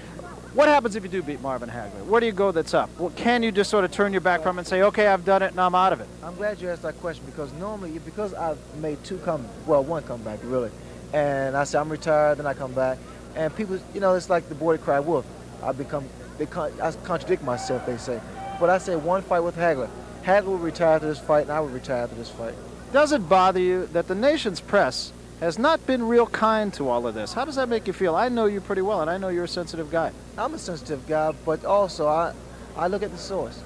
What happens if you do beat Marvin Hagler? Where do you go that's up? Well, can you just sort of turn your back from it and say, okay, I've done it and I'm out of it? I'm glad you asked that question because normally, because I've made two come, well, one comeback really, and I say I'm retired, then I come back, and people, you know, it's like the boy that cried wolf. I become, they con- I contradict myself, they say, but I say one fight with Hagler. Hagler will retire to this fight, and I will retire to this fight. Does it bother you that the nation's press has not been real kind to all of this? How does that make you feel? I know you pretty well, and I know you're a sensitive guy. I'm a sensitive guy, but also I, I look at the source.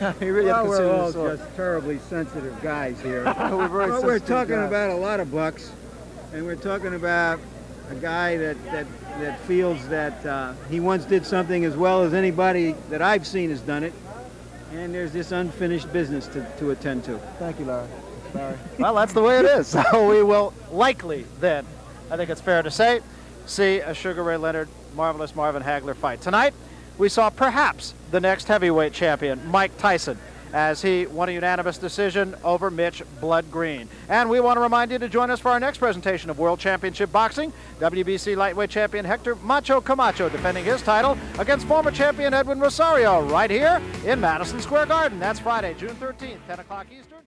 *laughs* you really have well, to consider we're the all source. just terribly sensitive guys here. *laughs* We're very But we're talking guys. about a lot of bucks, and we're talking about a guy that that, that feels that uh, he once did something as well as anybody that I've seen has done it, and there's this unfinished business to, to attend to. Thank you, Larry. Larry. *laughs* Well, that's the way it is. *laughs* So we will likely then, I think it's fair to say, see a Sugar Ray Leonard, marvelous Marvin Hagler fight. Tonight, we saw perhaps the next heavyweight champion, Mike Tyson, as he won a unanimous decision over Mitch Blood Green. And we want to remind you to join us for our next presentation of World Championship Boxing. WBC lightweight champion Hector Macho Camacho defending his title against former champion Edwin Rosario right here in Madison Square Garden. That's Friday, June 13th, 10 o'clock Eastern.